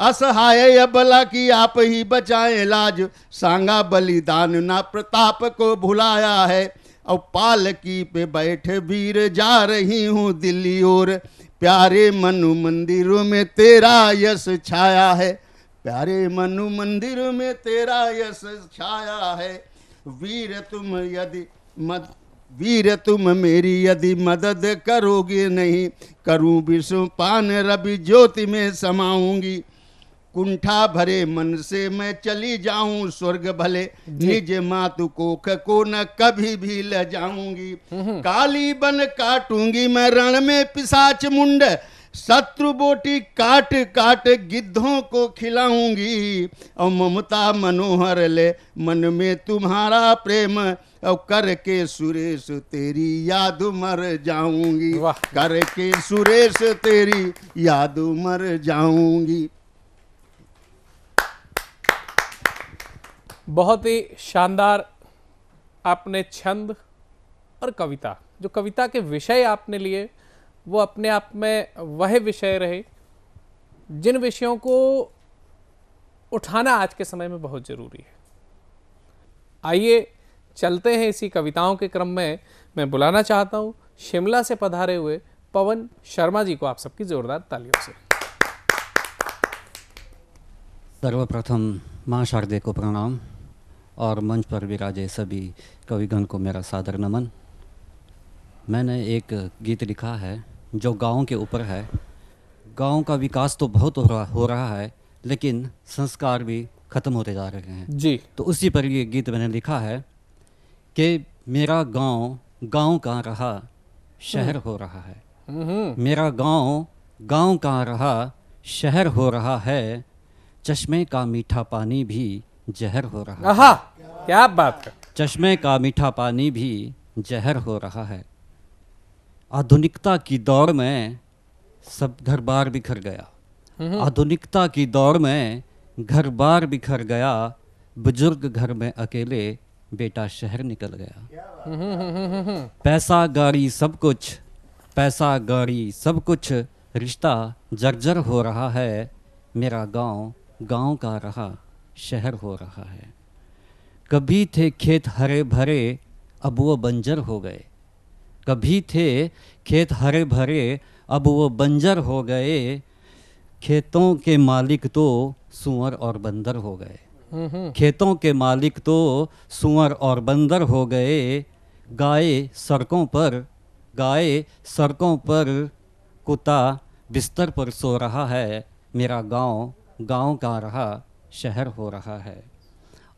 असहाय अबला की आप ही बचाएँ लाज, सांगा बलिदान ना प्रताप को भुलाया है। और पालकी पे बैठे वीर जा रही हूँ दिल्ली और प्यारे मनु मंदिरों में तेरा यश छाया है। प्यारे मनु मंदिर में तेरा यश छाया है। वीर तुम यदि मद वीर तुम मेरी यदि मदद करोगे नहीं करूँ विष्णु पान रवि ज्योति में समाऊँगी। कुंठा भरे मन से मैं चली जाऊँ स्वर्ग भले निज मातु कोख को न कभी भी ल जाऊँगी। काली बन काटूँगी मैं रण में पिसाच मुंड शत्रु बोटी काट काट गिद्धों को खिलाऊँगी। और ममता मनोहर ले मन में तुम्हारा प्रेम। और करके सुरेश तेरी याद मर जाऊँगी। करके सुरेश तेरी याद मर जाऊँगी। बहुत ही शानदार आपने छंद और कविता जो कविता के विषय आपने लिए वो अपने आप में वह विषय रहे जिन विषयों को उठाना आज के समय में बहुत ज़रूरी है। आइए चलते हैं इसी कविताओं के क्रम में। मैं बुलाना चाहता हूँ। शिमला से पधारे हुए पवन शर्मा जी को आप सबकी जोरदार तालियों से। सर्वप्रथम माँ शारदे को प्रणाम और मंच पर विराजे सभी कविगण को मेरा सादर नमन। मैंने एक गीत लिखा है जो गाँव के ऊपर है। गाँव का विकास तो बहुत हो रहा हो रहा है लेकिन संस्कार भी ख़त्म होते जा रहे हैं। जी। तो उसी पर ये गीत मैंने लिखा है कि मेरा गाँव गाँव कहाँ रहा? शहर हो रहा है। मेरा गाँव गाँव कहाँ रहा? शहर हो रहा है। चश्मे का मीठा पानी भी जहर हो रहा आहा! क्या बात है। चश्मे का मीठा पानी भी जहर हो रहा है। आधुनिकता की दौड़ में सब घर बार बिखर गया। आधुनिकता की दौड़ में घर बार बिखर गया। बुज़ुर्ग घर में अकेले बेटा शहर निकल गया। पैसा गाड़ी सब कुछ पैसा गाड़ी सब कुछ रिश्ता जर्जर हो रहा है। मेरा गाँव गाँव का रहा शहर हो रहा है। कभी थे खेत हरे भरे अब वो बंजर हो गए। कभी थे खेत हरे भरे अब वो बंजर हो गए। खेतों के मालिक तो सुअर और बंदर हो गए। खेतों के मालिक तो सुअर और बंदर हो गए। गाय सड़कों पर गाय सड़कों पर कुत्ता बिस्तर पर सो रहा है। मेरा गाँव गाँव का रहा शहर हो रहा है।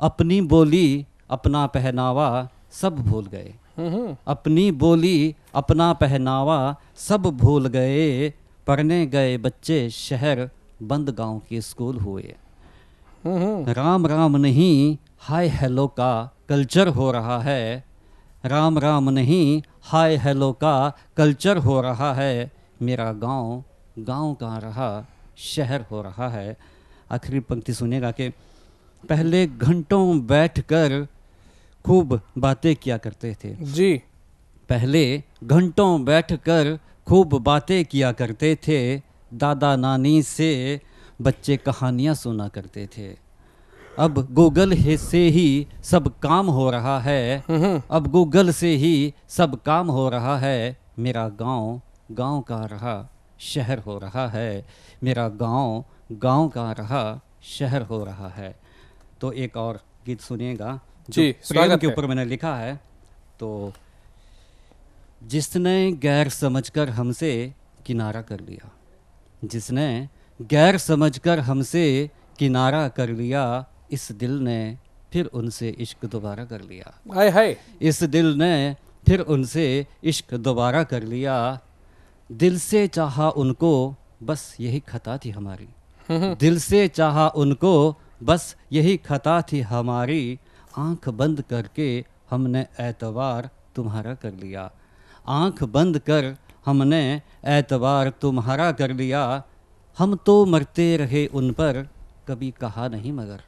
अपनी बोली अपना पहनावा सब भूल गए। अपनी बोली अपना पहनावा सब भूल गए, पढ़ने गए बच्चे शहर बंद गाँव के स्कूल हुए। राम राम नहीं, हाय हेलो का कल्चर हो रहा है। राम राम नहीं, हाय हेलो का कल्चर हो रहा है। मेरा गाँव गाँव कहाँ रहा, शहर हो रहा है। आखिरी पंक्ति सुनेगा कि पहले घंटों बैठकर खूब बातें किया करते थे। जी। पहले घंटों बैठकर खूब बातें किया करते थे। दादा नानी से बच्चे कहानियाँ सुना करते थे। अब गूगल से ही सब काम हो रहा है। अब गूगल से ही सब काम हो रहा है। मेरा गाँव गाँव का रहा शहर हो रहा है। मेरा गाँव गाँव का रहा शहर हो रहा है। तो एक और गीत सुनिएगा। जो प्रेम स्वागत के ऊपर मैंने लिखा है तो जिसने गैर समझकर हमसे किनारा कर लिया जिसने गैर समझकर हमसे किनारा कर लिया इस दिल ने फिर उनसे इश्क दोबारा कर लिया। हाय हाय। इस दिल ने फिर उनसे इश्क दोबारा कर लिया। दिल से चाहा उनको बस यही खता थी हमारी। दिल से चाहा उनको बस यही खता थी हमारी। आँख बंद करके हमने एतवार तुम्हारा कर लिया। आँख बंद कर हमने एतवार तुम्हारा कर लिया। हम तो मरते रहे उन पर कभी कहा नहीं मगर।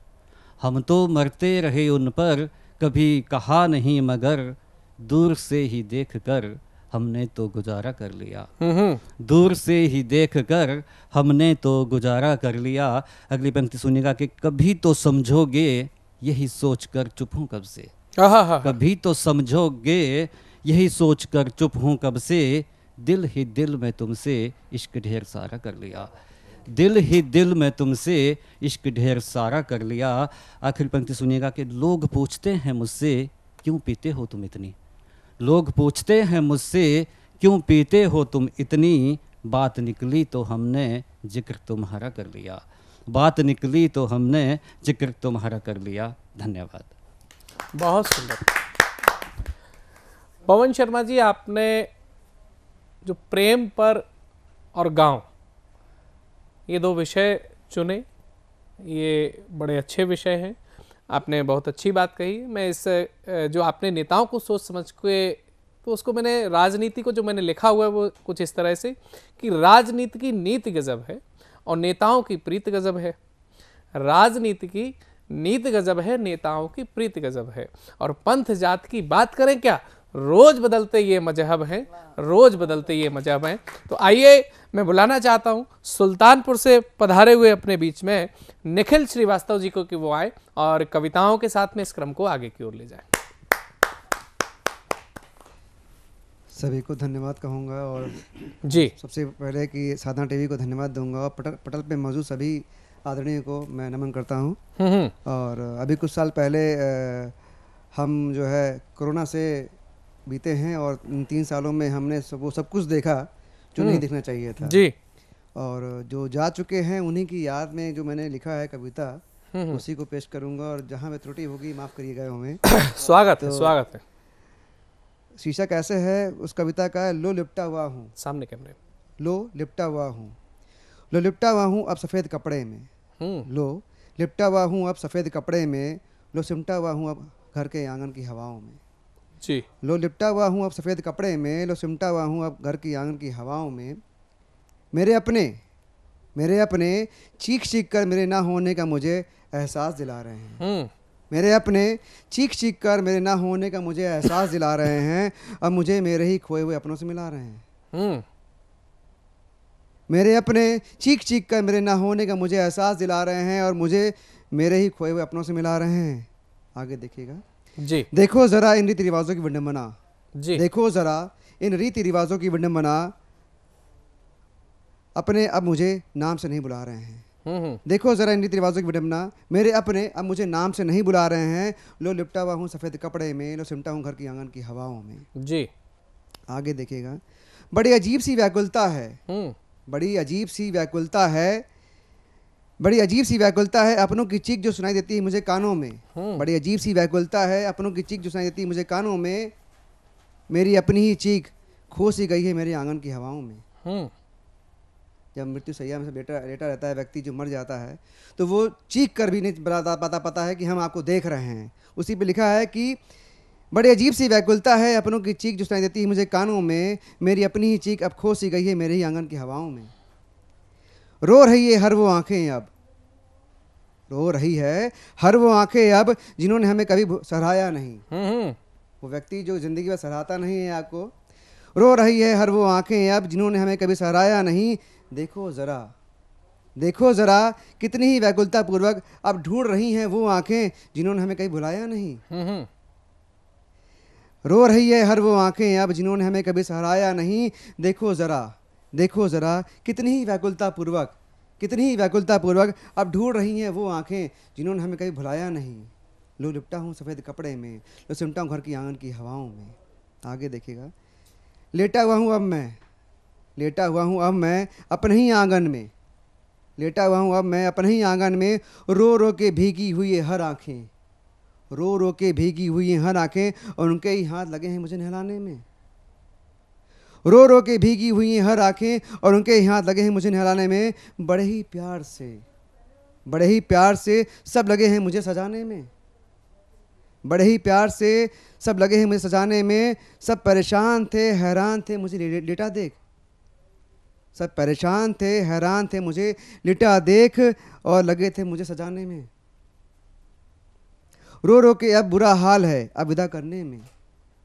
हम तो मरते रहे उन पर कभी कहा नहीं मगर। दूर से ही देख कर हमने तो गुजारा कर लिया। दूर से ही देख कर हमने तो गुजारा कर लिया। अगली पंक्ति सुनिएगा कि कभी तो समझोगे यही सोच कर चुप हूँ कब से? कभी तो समझोगे यही सोच कर चुप हूँ कब से? दिल ही दिल में तुमसे इश्क ढेर सारा कर लिया। दिल ही दिल में तुमसे इश्क ढेर सारा कर लिया। आखिर पंक्ति सुनिएगा कि लोग पूछते हैं मुझसे क्यों पीते हो तुम इतनी? लोग पूछते हैं मुझसे क्यों पीते हो तुम इतनी? बात निकली तो हमने ज़िक्र तुम्हारा कर लिया। बात निकली तो हमने ज़िक्र तुम्हारा कर लिया। धन्यवाद। बहुत सुंदर। पवन शर्मा जी, आपने जो प्रेम पर और गाँव, ये दो विषय चुने। ये बड़े अच्छे विषय हैं। आपने बहुत अच्छी बात कही। मैं इस जो आपने नेताओं को सोच समझ के तो उसको मैंने, राजनीति को जो मैंने लिखा हुआ है, वो कुछ इस तरह से कि राजनीति की नीति गजब है। और नेताओं की प्रीत गजब है। राजनीति की नीत गजब है, नेताओं की प्रीत गजब है। और पंथ जात की बात करें क्या? रोज बदलते ये मज़हब हैं, रोज बदलते ये मज़हब हैं। तो आइए मैं बुलाना चाहता हूँ, सुल्तानपुर से पधारे हुए अपने बीच में निखिल श्रीवास्तव जी को कि वो आए और कविताओं के साथ में इस क्रम को आगे की ओर ले जाए। सभी को धन्यवाद कहूँगा और जी सबसे पहले कि साधना टीवी को धन्यवाद दूँगा और पटल पटल पे मौजूद सभी आदरणीय को मैं नमन करता हूँ हम्म। और अभी कुछ साल पहले हम जो है कोरोना से बीते हैं और इन तीन सालों में हमने सब वो सब कुछ देखा जो नहीं हम्म। देखना चाहिए था जी। और जो जा चुके हैं उन्हीं की याद में जो मैंने लिखा है कविता हम्म। उसी को पेश करूँगा और जहाँ में त्रुटि होगी माफ़ करिएगा हमें *coughs* स्वागत है स्वागत है शीर्षक कैसे है? उस कविता का लो लिपटा हुआ हूँ। सामने कैमरे। लो लिपटा हुआ हूँ। लो लिपटा हुआ हूँ अब सफ़ेद कपड़े में। लो लिपटा हुआ हूँ अब सफ़ेद कपड़े में। लो सिमटा हुआ हूँ अब घर के आँगन की हवाओं में। जी। लो लिपटा हुआ हूँ अब सफ़ेद कपड़े में। लो सिमटा हुआ हूँ अब घर की आँगन की हवाओं में। मेरे अपने मेरे अपने चीख चीख कर मेरे ना होने का मुझे एहसास दिला रहे हैं। हम्म। मेरे अपने चीख चीख कर मेरे ना होने का मुझे एहसास दिला रहे हैं और मुझे मेरे ही खोए हुए अपनों से मिला रहे हैं। हम्म। मेरे अपने चीख चीख कर मेरे ना होने का मुझे एहसास दिला रहे हैं और मुझे मेरे ही खोए हुए अपनों से मिला रहे हैं। आगे देखिएगा। जी। देखो ज़रा इन रीति रिवाजों की विडम्बना जी। देखो ज़रा इन रीति रिवाजों की विडम्बना अपने अब मुझे नाम से नहीं बुला रहे हैं। देखो ज़रा इन रीति रिवाजों की विडम्बना मेरे अपने अब मुझे नाम से नहीं बुला रहे हैं। लो लिपटा हुआ हूँ सफ़ेद कपड़े में लो सिमटा हूँ घर की आँगन की हवाओं में। जी। आगे देखिएगा। बड़ी अजीब सी व्याकुलता है। हम्म। बड़ी अजीब सी व्याकुलता है। बड़ी अजीब सी व्याकुलता है अपनों की चीख जो सुनाई देती है मुझे कानों में। हम्म। बड़ी अजीब सी व्याकुलता है अपनों की चीख जो सुनाई देती है मुझे कानों में। मेरी अपनी ही चीख खो सी गई है मेरे आँगन की हवाओं में। हम्म। जब मृत्यु सैया में से लेटा लेटा रहता है व्यक्ति जो मर जाता है तो वो चीख कर भी नहीं बता पता पता है कि हम आपको देख रहे हैं। उसी पे लिखा है कि बड़ी अजीब सी व्याकुलता है अपनों की चीख जो सुनाई देती है मुझे कानों में मेरी अपनी ही चीख अब खो सी गई है मेरे ही आँगन की हवाओं में। रो रही है हर वो आँखें अब। रो रही है हर वो आँखें अब जिन्होंने हमें कभी सराहाया नहीं। हम्म वो व्यक्ति जो ज़िंदगी में सराहता नहीं है आपको रो रही है हर वो आँखें अब जिन्होंने हमें कभी सराहाया नहीं देखो ज़रा देखो ज़रा कितनी ही व्याकुलता पूर्वक अब ढूंढ रही हैं वो आँखें जिन्होंने हमें कहीं भुलाया नहीं। रो रही है हर वो आँखें अब जिन्होंने हमें कभी सहराया नहीं। देखो ज़रा देखो ज़रा कितनी ही व्याकुलता पूर्वक कितनी ही व्याकुलता पूर्वक अब ढूंढ रही हैं वो आँखें जिन्होंने हमें कभी भुलाया नहीं। लो लिपटा हूँ सफ़ेद कपड़े में लो सिमटा हूँ घर की आँगन की हवाओं में। आगे देखिएगा। लेटा हुआ हूँ अब मैं। लेटा हुआ हूँ, अब मैं अपने ही आँगन में। लेटा हुआ हूँ, अब मैं अपने ही आँगन में। रो रो के भीगी हुई है हर आँखें। रो रो के भीगी हुई हैं हर आँखें, और उनके ही हाथ लगे हैं मुझे नहलाने में। रो रो के भीगी हुई हैं हर आँखें, और उनके ही हाथ लगे हैं मुझे नहलाने में। बड़े ही प्यार से, बड़े ही प्यार से सब लगे हैं मुझे सजाने में। बड़े ही प्यार से सब लगे हैं मुझे सजाने में। सब परेशान थे, हैरान थे, मुझे लेटा देख। सब परेशान थे, हैरान थे, मुझे लिटा देख और लगे थे मुझे सजाने में। रो रो के अब बुरा हाल है अब विदा करने में।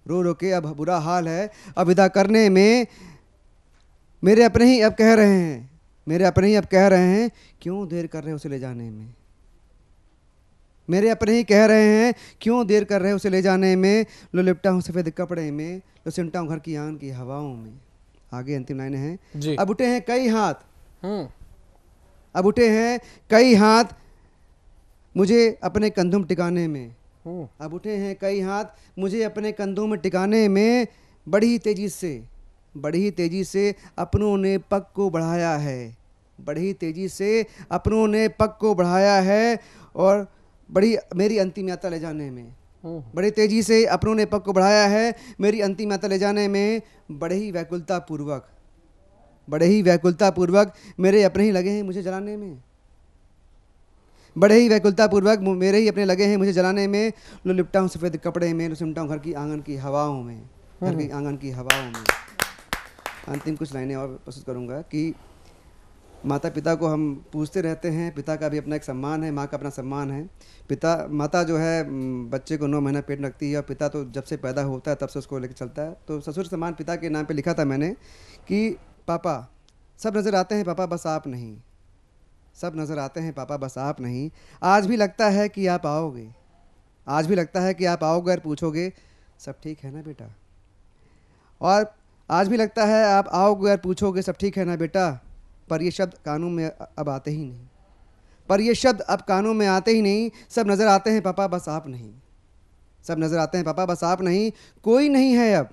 रो रो के अब बुरा हाल है अब विदा करने में। मेरे अपने ही अब कह रहे हैं, मेरे अपने ही अब कह रहे हैं, क्यों देर कर रहे हैं उसे ले जाने में? मेरे अपने ही कह रहे हैं, क्यों देर कर रहे हैं उसे ले जाने में? लो लिपटा हूँ सफ़ेद कपड़े में, लो सिमटा हूँ घर की आँगन की हवाओं में। आगे अंतिम लाइनें हैं। अब उठे हैं कई हाथ। हम्म। अब उठे हैं कई हाथ मुझे अपने कंधों में टिकाने में। हम्म। अब उठे हैं कई हाथ मुझे अपने कंधों में टिकाने में। बड़ी तेज़ी से बड़ी तेज़ी से अपनों ने पग को बढ़ाया है। बड़ी तेज़ी से अपनों ने पग को बढ़ाया है और बड़ी मेरी अंतिम यात्रा ले जाने में। बड़ी तेज़ी से अपनों ने पग को बढ़ाया है। मेरी अंतिम यात्रा ले जाने में बड़े ही व्याकुलता पूर्वक बड़े ही व्याकुलता पूर्वक मेरे अपने ही लगे हैं मुझे जलाने में। बड़े ही व्याकुलता पूर्वक मेरे ही अपने लगे हैं मुझे जलाने में। लो लिपटा हूँ सफ़ेद कपड़े में लो सिमटा हूँ घर की आँगन की हवाओं में घर की आँगन की हवाओं में। अंतिम कुछ लाइनें और प्रस्तुत करूँगा कि माता पिता को हम पूछते रहते हैं। पिता का भी अपना एक सम्मान है, माँ का अपना सम्मान है। पिता, माता जो है बच्चे को नौ महीना पेट रखती है और पिता तो जब से पैदा होता है तब से उसको लेकर चलता है। तो ससुर सम्मान पिता के नाम पे लिखा था मैंने कि, पापा, सब नज़र आते हैं, पापा, बस आप नहीं। सब नज़र आते हैं, पापा, बस आप नहीं। आज भी लगता है कि आप आओगे। आज भी लगता है कि आप आओगे और पूछोगे, सब ठीक है ना बेटा? और आज भी लगता है आप आओगे और पूछोगे, सब ठीक है ना बेटा? पर ये शब्द कानों में अब आते ही नहीं। पर ये शब्द अब कानों में आते ही नहीं, सब नज़र आते हैं पापा, बस आप नहीं। सब नज़र आते हैं पापा, बस आप नहीं। कोई नहीं है अब,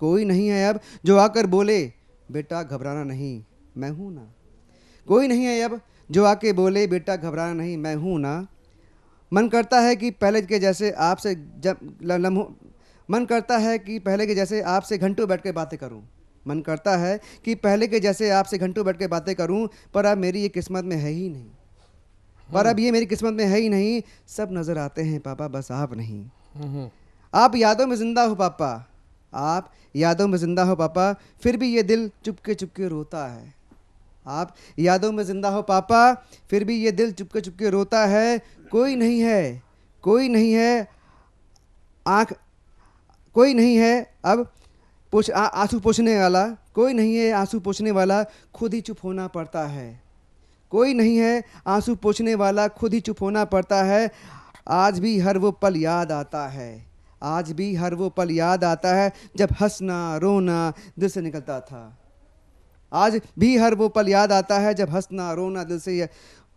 कोई नहीं है अब जो आकर बोले, बेटा घबराना नहीं, मैं हूँ ना। कोई नहीं है अब जो आके बोले, बेटा घबराना नहीं, मैं हूँ ना। मन करता है कि पहले के जैसे आपसे जब लम्हों, मन करता है कि पहले के जैसे आपसे घंटों बैठ कर बातें करूँ। मन करता है कि पहले के जैसे आपसे घंटों बैठ के बातें करूँ पर अब मेरी ये किस्मत में है ही नहीं। पर अब ये मेरी किस्मत में है ही नहीं सब नज़र आते हैं पापा बस आप नहीं। हम्म। आप यादों में ज़िंदा हो पापा आप यादों में ज़िंदा हो पापा फिर भी ये दिल चुपके चुपके रोता है। आप यादों में ज़िंदा हो पापा फिर भी ये दिल चुपके चुपके रोता है कोई नहीं है कोई नहीं है आँख कोई नहीं है अब पोछ आँसू पोछने वाला, कोई नहीं है आँसू पोछने वाला, खुद ही चुप होना पड़ता है। कोई नहीं है आँसू पोछने वाला, खुद ही चुप होना पड़ता है। आज भी हर वो पल याद आता है। आज भी हर वो पल याद आता है, जब हंसना, रोना दिल से निकलता था। आज भी हर वो पल याद आता है, जब हंसना, रोना दिल से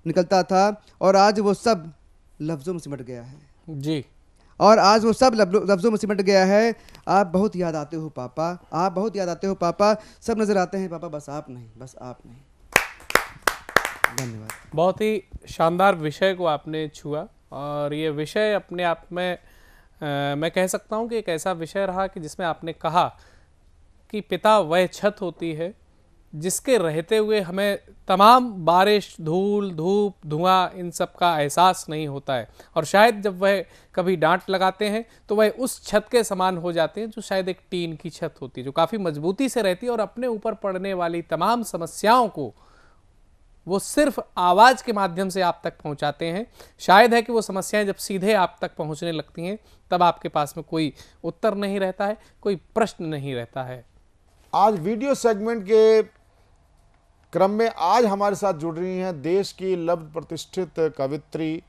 निकलता था। और आज वो सब लफ्ज़ों में सिमट गया है। जी। और आज वो सब लफ्ज़ों में सिमट गया है। आप बहुत याद आते हो पापा। आप बहुत याद आते हो पापा। सब नज़र आते हैं पापा बस आप नहीं बस आप नहीं। धन्यवाद। बहुत ही शानदार विषय को आपने छुआ और ये विषय अपने आप में अ, मैं कह सकता हूँ कि एक ऐसा विषय रहा कि जिसमें आपने कहा कि पिता वह छत होती है जिसके रहते हुए हमें तमाम बारिश, धूल, धूप, धुआँ, इन सब का एहसास नहीं होता है। और शायद जब वह कभी डांट लगाते हैं तो वह उस छत के समान हो जाते हैं, जो शायद एक टीन की छत होती है जो काफ़ी मजबूती से रहती है और अपने ऊपर पड़ने वाली तमाम समस्याओं को वो सिर्फ़ आवाज़ के माध्यम से आप तक पहुंचाते हैं। शायद है कि वो समस्याएँ जब सीधे आप तक पहुँचने लगती हैं, तब आपके पास में कोई उत्तर नहीं रहता है, कोई प्रश्न नहीं रहता है। आज वीडियो सेगमेंट के क्रम में आज हमारे साथ जुड़ रही हैं देश की लब्ध प्रतिष्ठित कवित्री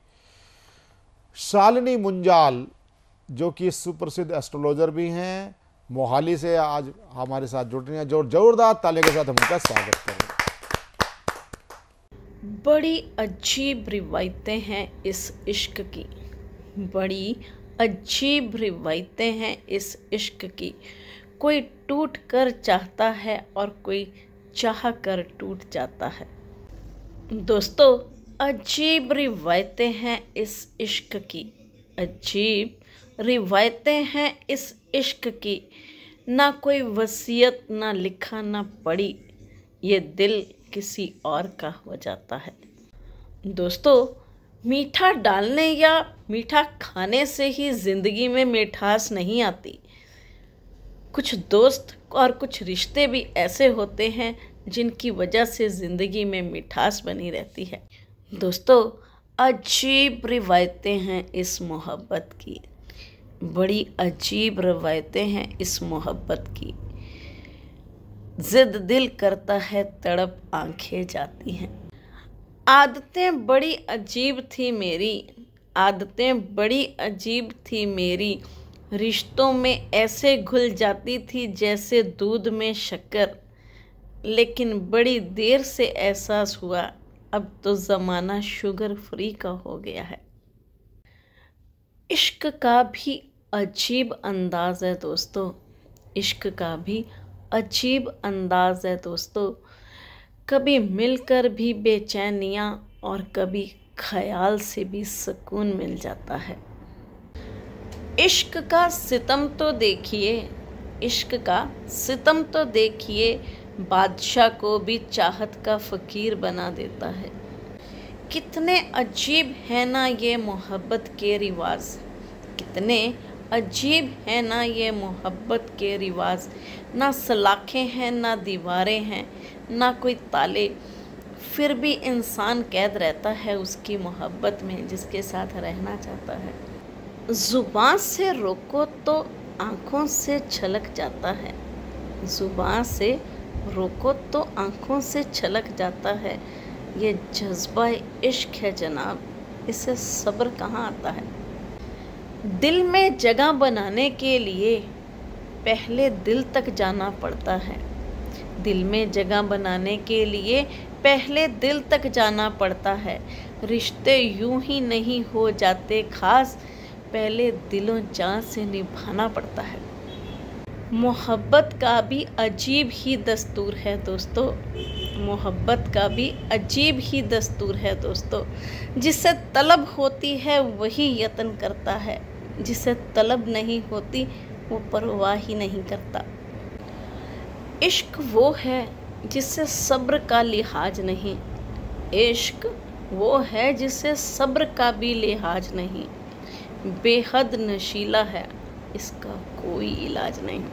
शालिनी मुंजाल, जो कि सुप्रसिद्ध एस्ट्रोलॉजर भी हैं, मोहाली से आज हमारे साथ जुड़ रही हैं जो जोरदार ताले के साथ हम उनका स्वागत करें। बड़ी अजीब रिवायतें हैं इस इश्क की। बड़ी अजीब रिवायतें हैं इस इश्क की। कोई टूट कर चाहता है और कोई चाह कर टूट जाता है। दोस्तों, अजीब रिवायतें हैं इस इश्क की। अजीब रिवायतें हैं इस इश्क की। ना कोई वसीयत, ना लिखा, ना पढ़ी। ये दिल किसी और का हो जाता है। दोस्तों, मीठा डालने या मीठा खाने से ही ज़िंदगी में मिठास नहीं आती। कुछ दोस्त और कुछ रिश्ते भी ऐसे होते हैं जिनकी वजह से ज़िंदगी में मिठास बनी रहती है। दोस्तों, अजीब रिवायतें हैं इस मोहब्बत की। बड़ी अजीब रवायतें हैं इस मोहब्बत की। जिद दिल करता है, तड़प आँखें जाती हैं। आदतें बड़ी अजीब थी मेरी। आदतें बड़ी अजीब थी मेरी। रिश्तों में ऐसे घुल जाती थी जैसे दूध में शक्कर। लेकिन बड़ी देर से एहसास हुआ, अब तो ज़माना शुगर फ्री का हो गया है। इश्क का भी अजीब अंदाज है दोस्तों। इश्क का भी अजीब अंदाज है दोस्तों। कभी मिलकर भी बेचैनियाँ और कभी ख्याल से भी सुकून मिल जाता है। इश्क का सितम तो देखिए, इश्क का सितम तो देखिए, बादशाह को भी चाहत का फ़कीर बना देता है। कितने अजीब है ना ये मोहब्बत के रिवाज, कितने अजीब है ना ये मोहब्बत के रिवाज। ना सलाखें हैं, ना दीवारें हैं, ना कोई ताले। फिर भी इंसान कैद रहता है उसकी मोहब्बत में, जिसके साथ रहना चाहता है। ज़ुबान से रोको तो आँखों से छलक जाता है। ज़ुबान से रोको तो आँखों से छलक जाता है। ये जज्बा इश्क है जनाब। इसे सब्र कहाँ आता है? दिल में जगह बनाने के लिए पहले दिल तक जाना पड़ता है। दिल में जगह बनाने के लिए पहले दिल तक जाना पड़ता है। रिश्ते यूँ ही नहीं हो जाते खास। पहले दिलों जान से निभाना पड़ता है। मोहब्बत का भी अजीब ही दस्तूर है दोस्तों। मोहब्बत का भी अजीब ही दस्तूर है दोस्तों। जिसे तलब होती है, वही यत्न करता है। जिसे तलब नहीं होती, वो परवाह ही नहीं करता। इश्क वो है जिससे सब्र का लिहाज नहीं। इश्क वो है, जिसे सब्र का भी लिहाज नहीं। बेहद नशीला है इसका कोई इलाज नहीं।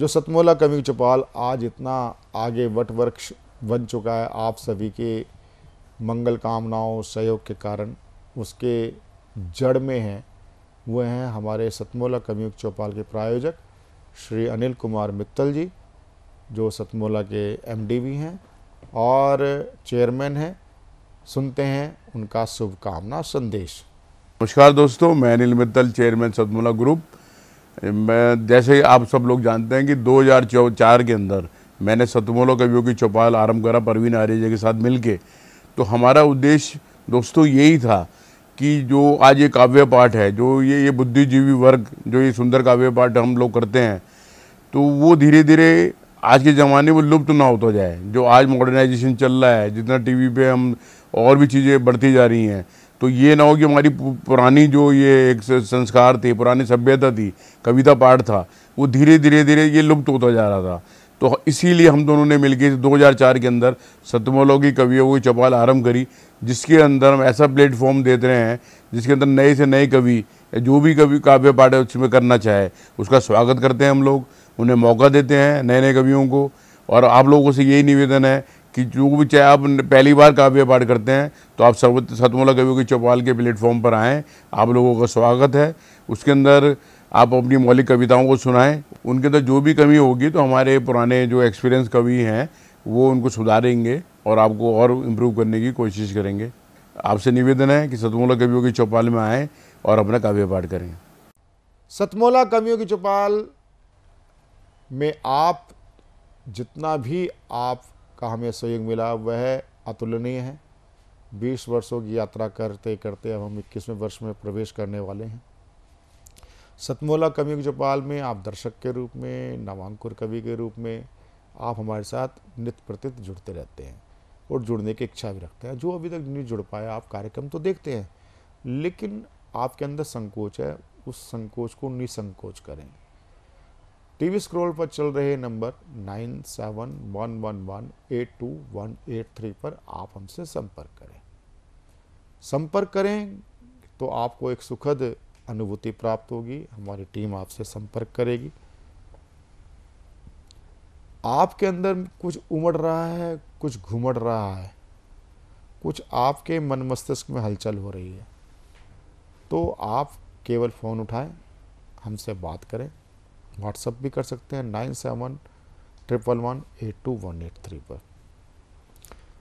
जो सतमोला कवि चौपाल आज इतना आगे वट वृक्ष बन चुका है, आप सभी के मंगल कामनाओं, सहयोग के कारण उसके जड़ में हैं। वो हैं हमारे सतमोला कवियुग चौपाल के प्रायोजक श्री अनिल कुमार मित्तल जी, जो सतमोला के एमडी भी हैं और चेयरमैन हैं। सुनते हैं उनका शुभकामना संदेश। नमस्कार दोस्तों, मैं अनिल मित्तल, चेयरमैन सतमोला ग्रुप। मैं जैसे ही आप सब लोग जानते हैं कि 2004 के अंदर मैंने सतमोलो कवियों की चौपाल आरंभ करा परवीन आर्य के साथ मिलके। तो हमारा उद्देश्य दोस्तों यही था कि जो आज ये काव्य पाठ है, जो ये ये बुद्धिजीवी वर्ग, जो ये सुंदर काव्य पाठ हम लोग करते हैं तो वो धीरे धीरे आज के ज़माने में लुप्त ना होता जाए। जो आज मॉडर्नाइजेशन चल रहा है, जितना टीवी पे हम और भी चीज़ें बढ़ती जा रही हैं तो ये ना हो कि हमारी पुरानी जो ये एक संस्कार थे, पुरानी सभ्यता थी, कविता पाठ था, वो धीरे धीरे धीरे ये लुप्त होता जा रहा था। तो इसीलिए हम दोनों ने मिलकर 2004 के अंदर सतमोलों की कवियों की चौपाल आरंभ करी, जिसके अंदर हम ऐसा प्लेटफॉर्म देते रहे हैं, जिसके अंदर नए से नए कवि, जो भी कवि, काव्य पाठ उसमें करना चाहे, उसका स्वागत करते हैं हम लोग, उन्हें मौका देते हैं नए नए कवियों को, और आप लोगों से यही निवेदन है कि जो भी चाहे आप पहली बार काव्य पाठ करते हैं तो आप सब सतमोला कवियों की चौपाल के प्लेटफॉर्म पर आएँ, आप लोगों का स्वागत है। उसके अंदर आप अपनी मौलिक कविताओं को सुनाएँ, उनके अंदर जो भी कमी होगी तो हमारे पुराने जो एक्सपीरियंस कवि हैं, वो उनको सुधारेंगे और आपको और इम्प्रूव करने की कोशिश करेंगे। आपसे निवेदन है कि सतमोला कवियों की चौपाल में आएँ और अपना काव्य पाठ करें। सतमोला कवियों की चौपाल में आप जितना भी आपका हमें सहयोग मिला वह अतुलनीय है। बीस वर्षों की यात्रा करते करते अब हम इक्कीसवें वर्ष में प्रवेश करने वाले हैं। सतमोला कवियों की चौपाल में, आप दर्शक के रूप में, नवांकुर कवि के रूप में, आप हमारे साथ नित्य प्रत्यत जुड़ते रहते हैं और जुड़ने की इच्छा भी रखते हैं। जो अभी तक नहीं जुड़ पाया, आप कार्यक्रम तो देखते हैं, लेकिन आपके अंदर संकोच है, उस संकोच को निसंकोच करें। टीवी स्क्रॉल पर चल रहे number nine seven one one one eight two one eight three पर आप हमसे संपर्क करें। संपर्क करें तो आपको एक सुखद अनुभूति प्राप्त होगी, हमारी टीम आपसे संपर्क करेगी। आपके अंदर कुछ उमड़ रहा है, कुछ घुमड़ रहा है, कुछ आपके मन मस्तिष्क में हलचल हो रही है तो आप केवल फ़ोन उठाएँ, हमसे बात करें। व्हाट्सअप भी कर सकते हैं nine seven triple one eight two one eight three पर।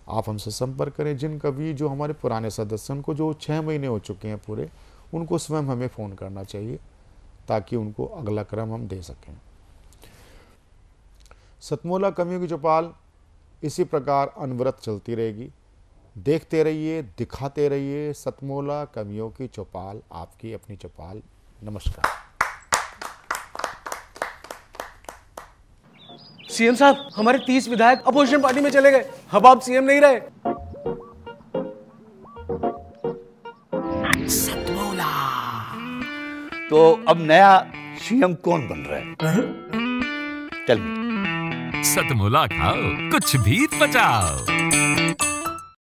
आप हमसे संपर्क करें। जिन कभी जो हमारे पुराने सदस्य उनको जो छः महीने हो चुके हैं पूरे, उनको स्वयं हमें फ़ोन करना चाहिए ताकि उनको अगला क्रम हम दे सकें। सतमोला कमियों की चौपाल, इसी प्रकार अनवरत चलती रहेगी। देखते रहिए, दिखाते रहिए सतमोला कमियों की चौपाल, आपकी अपनी चौपाल। नमस्कार। सीएम साहब हमारे तीस विधायक अपोजिशन पार्टी में चले गए। अब आप सीएम नहीं रहे। तो अब नया सीएम कौन बन रहा है? चल सतमोला खाओ कुछ भी पचाओ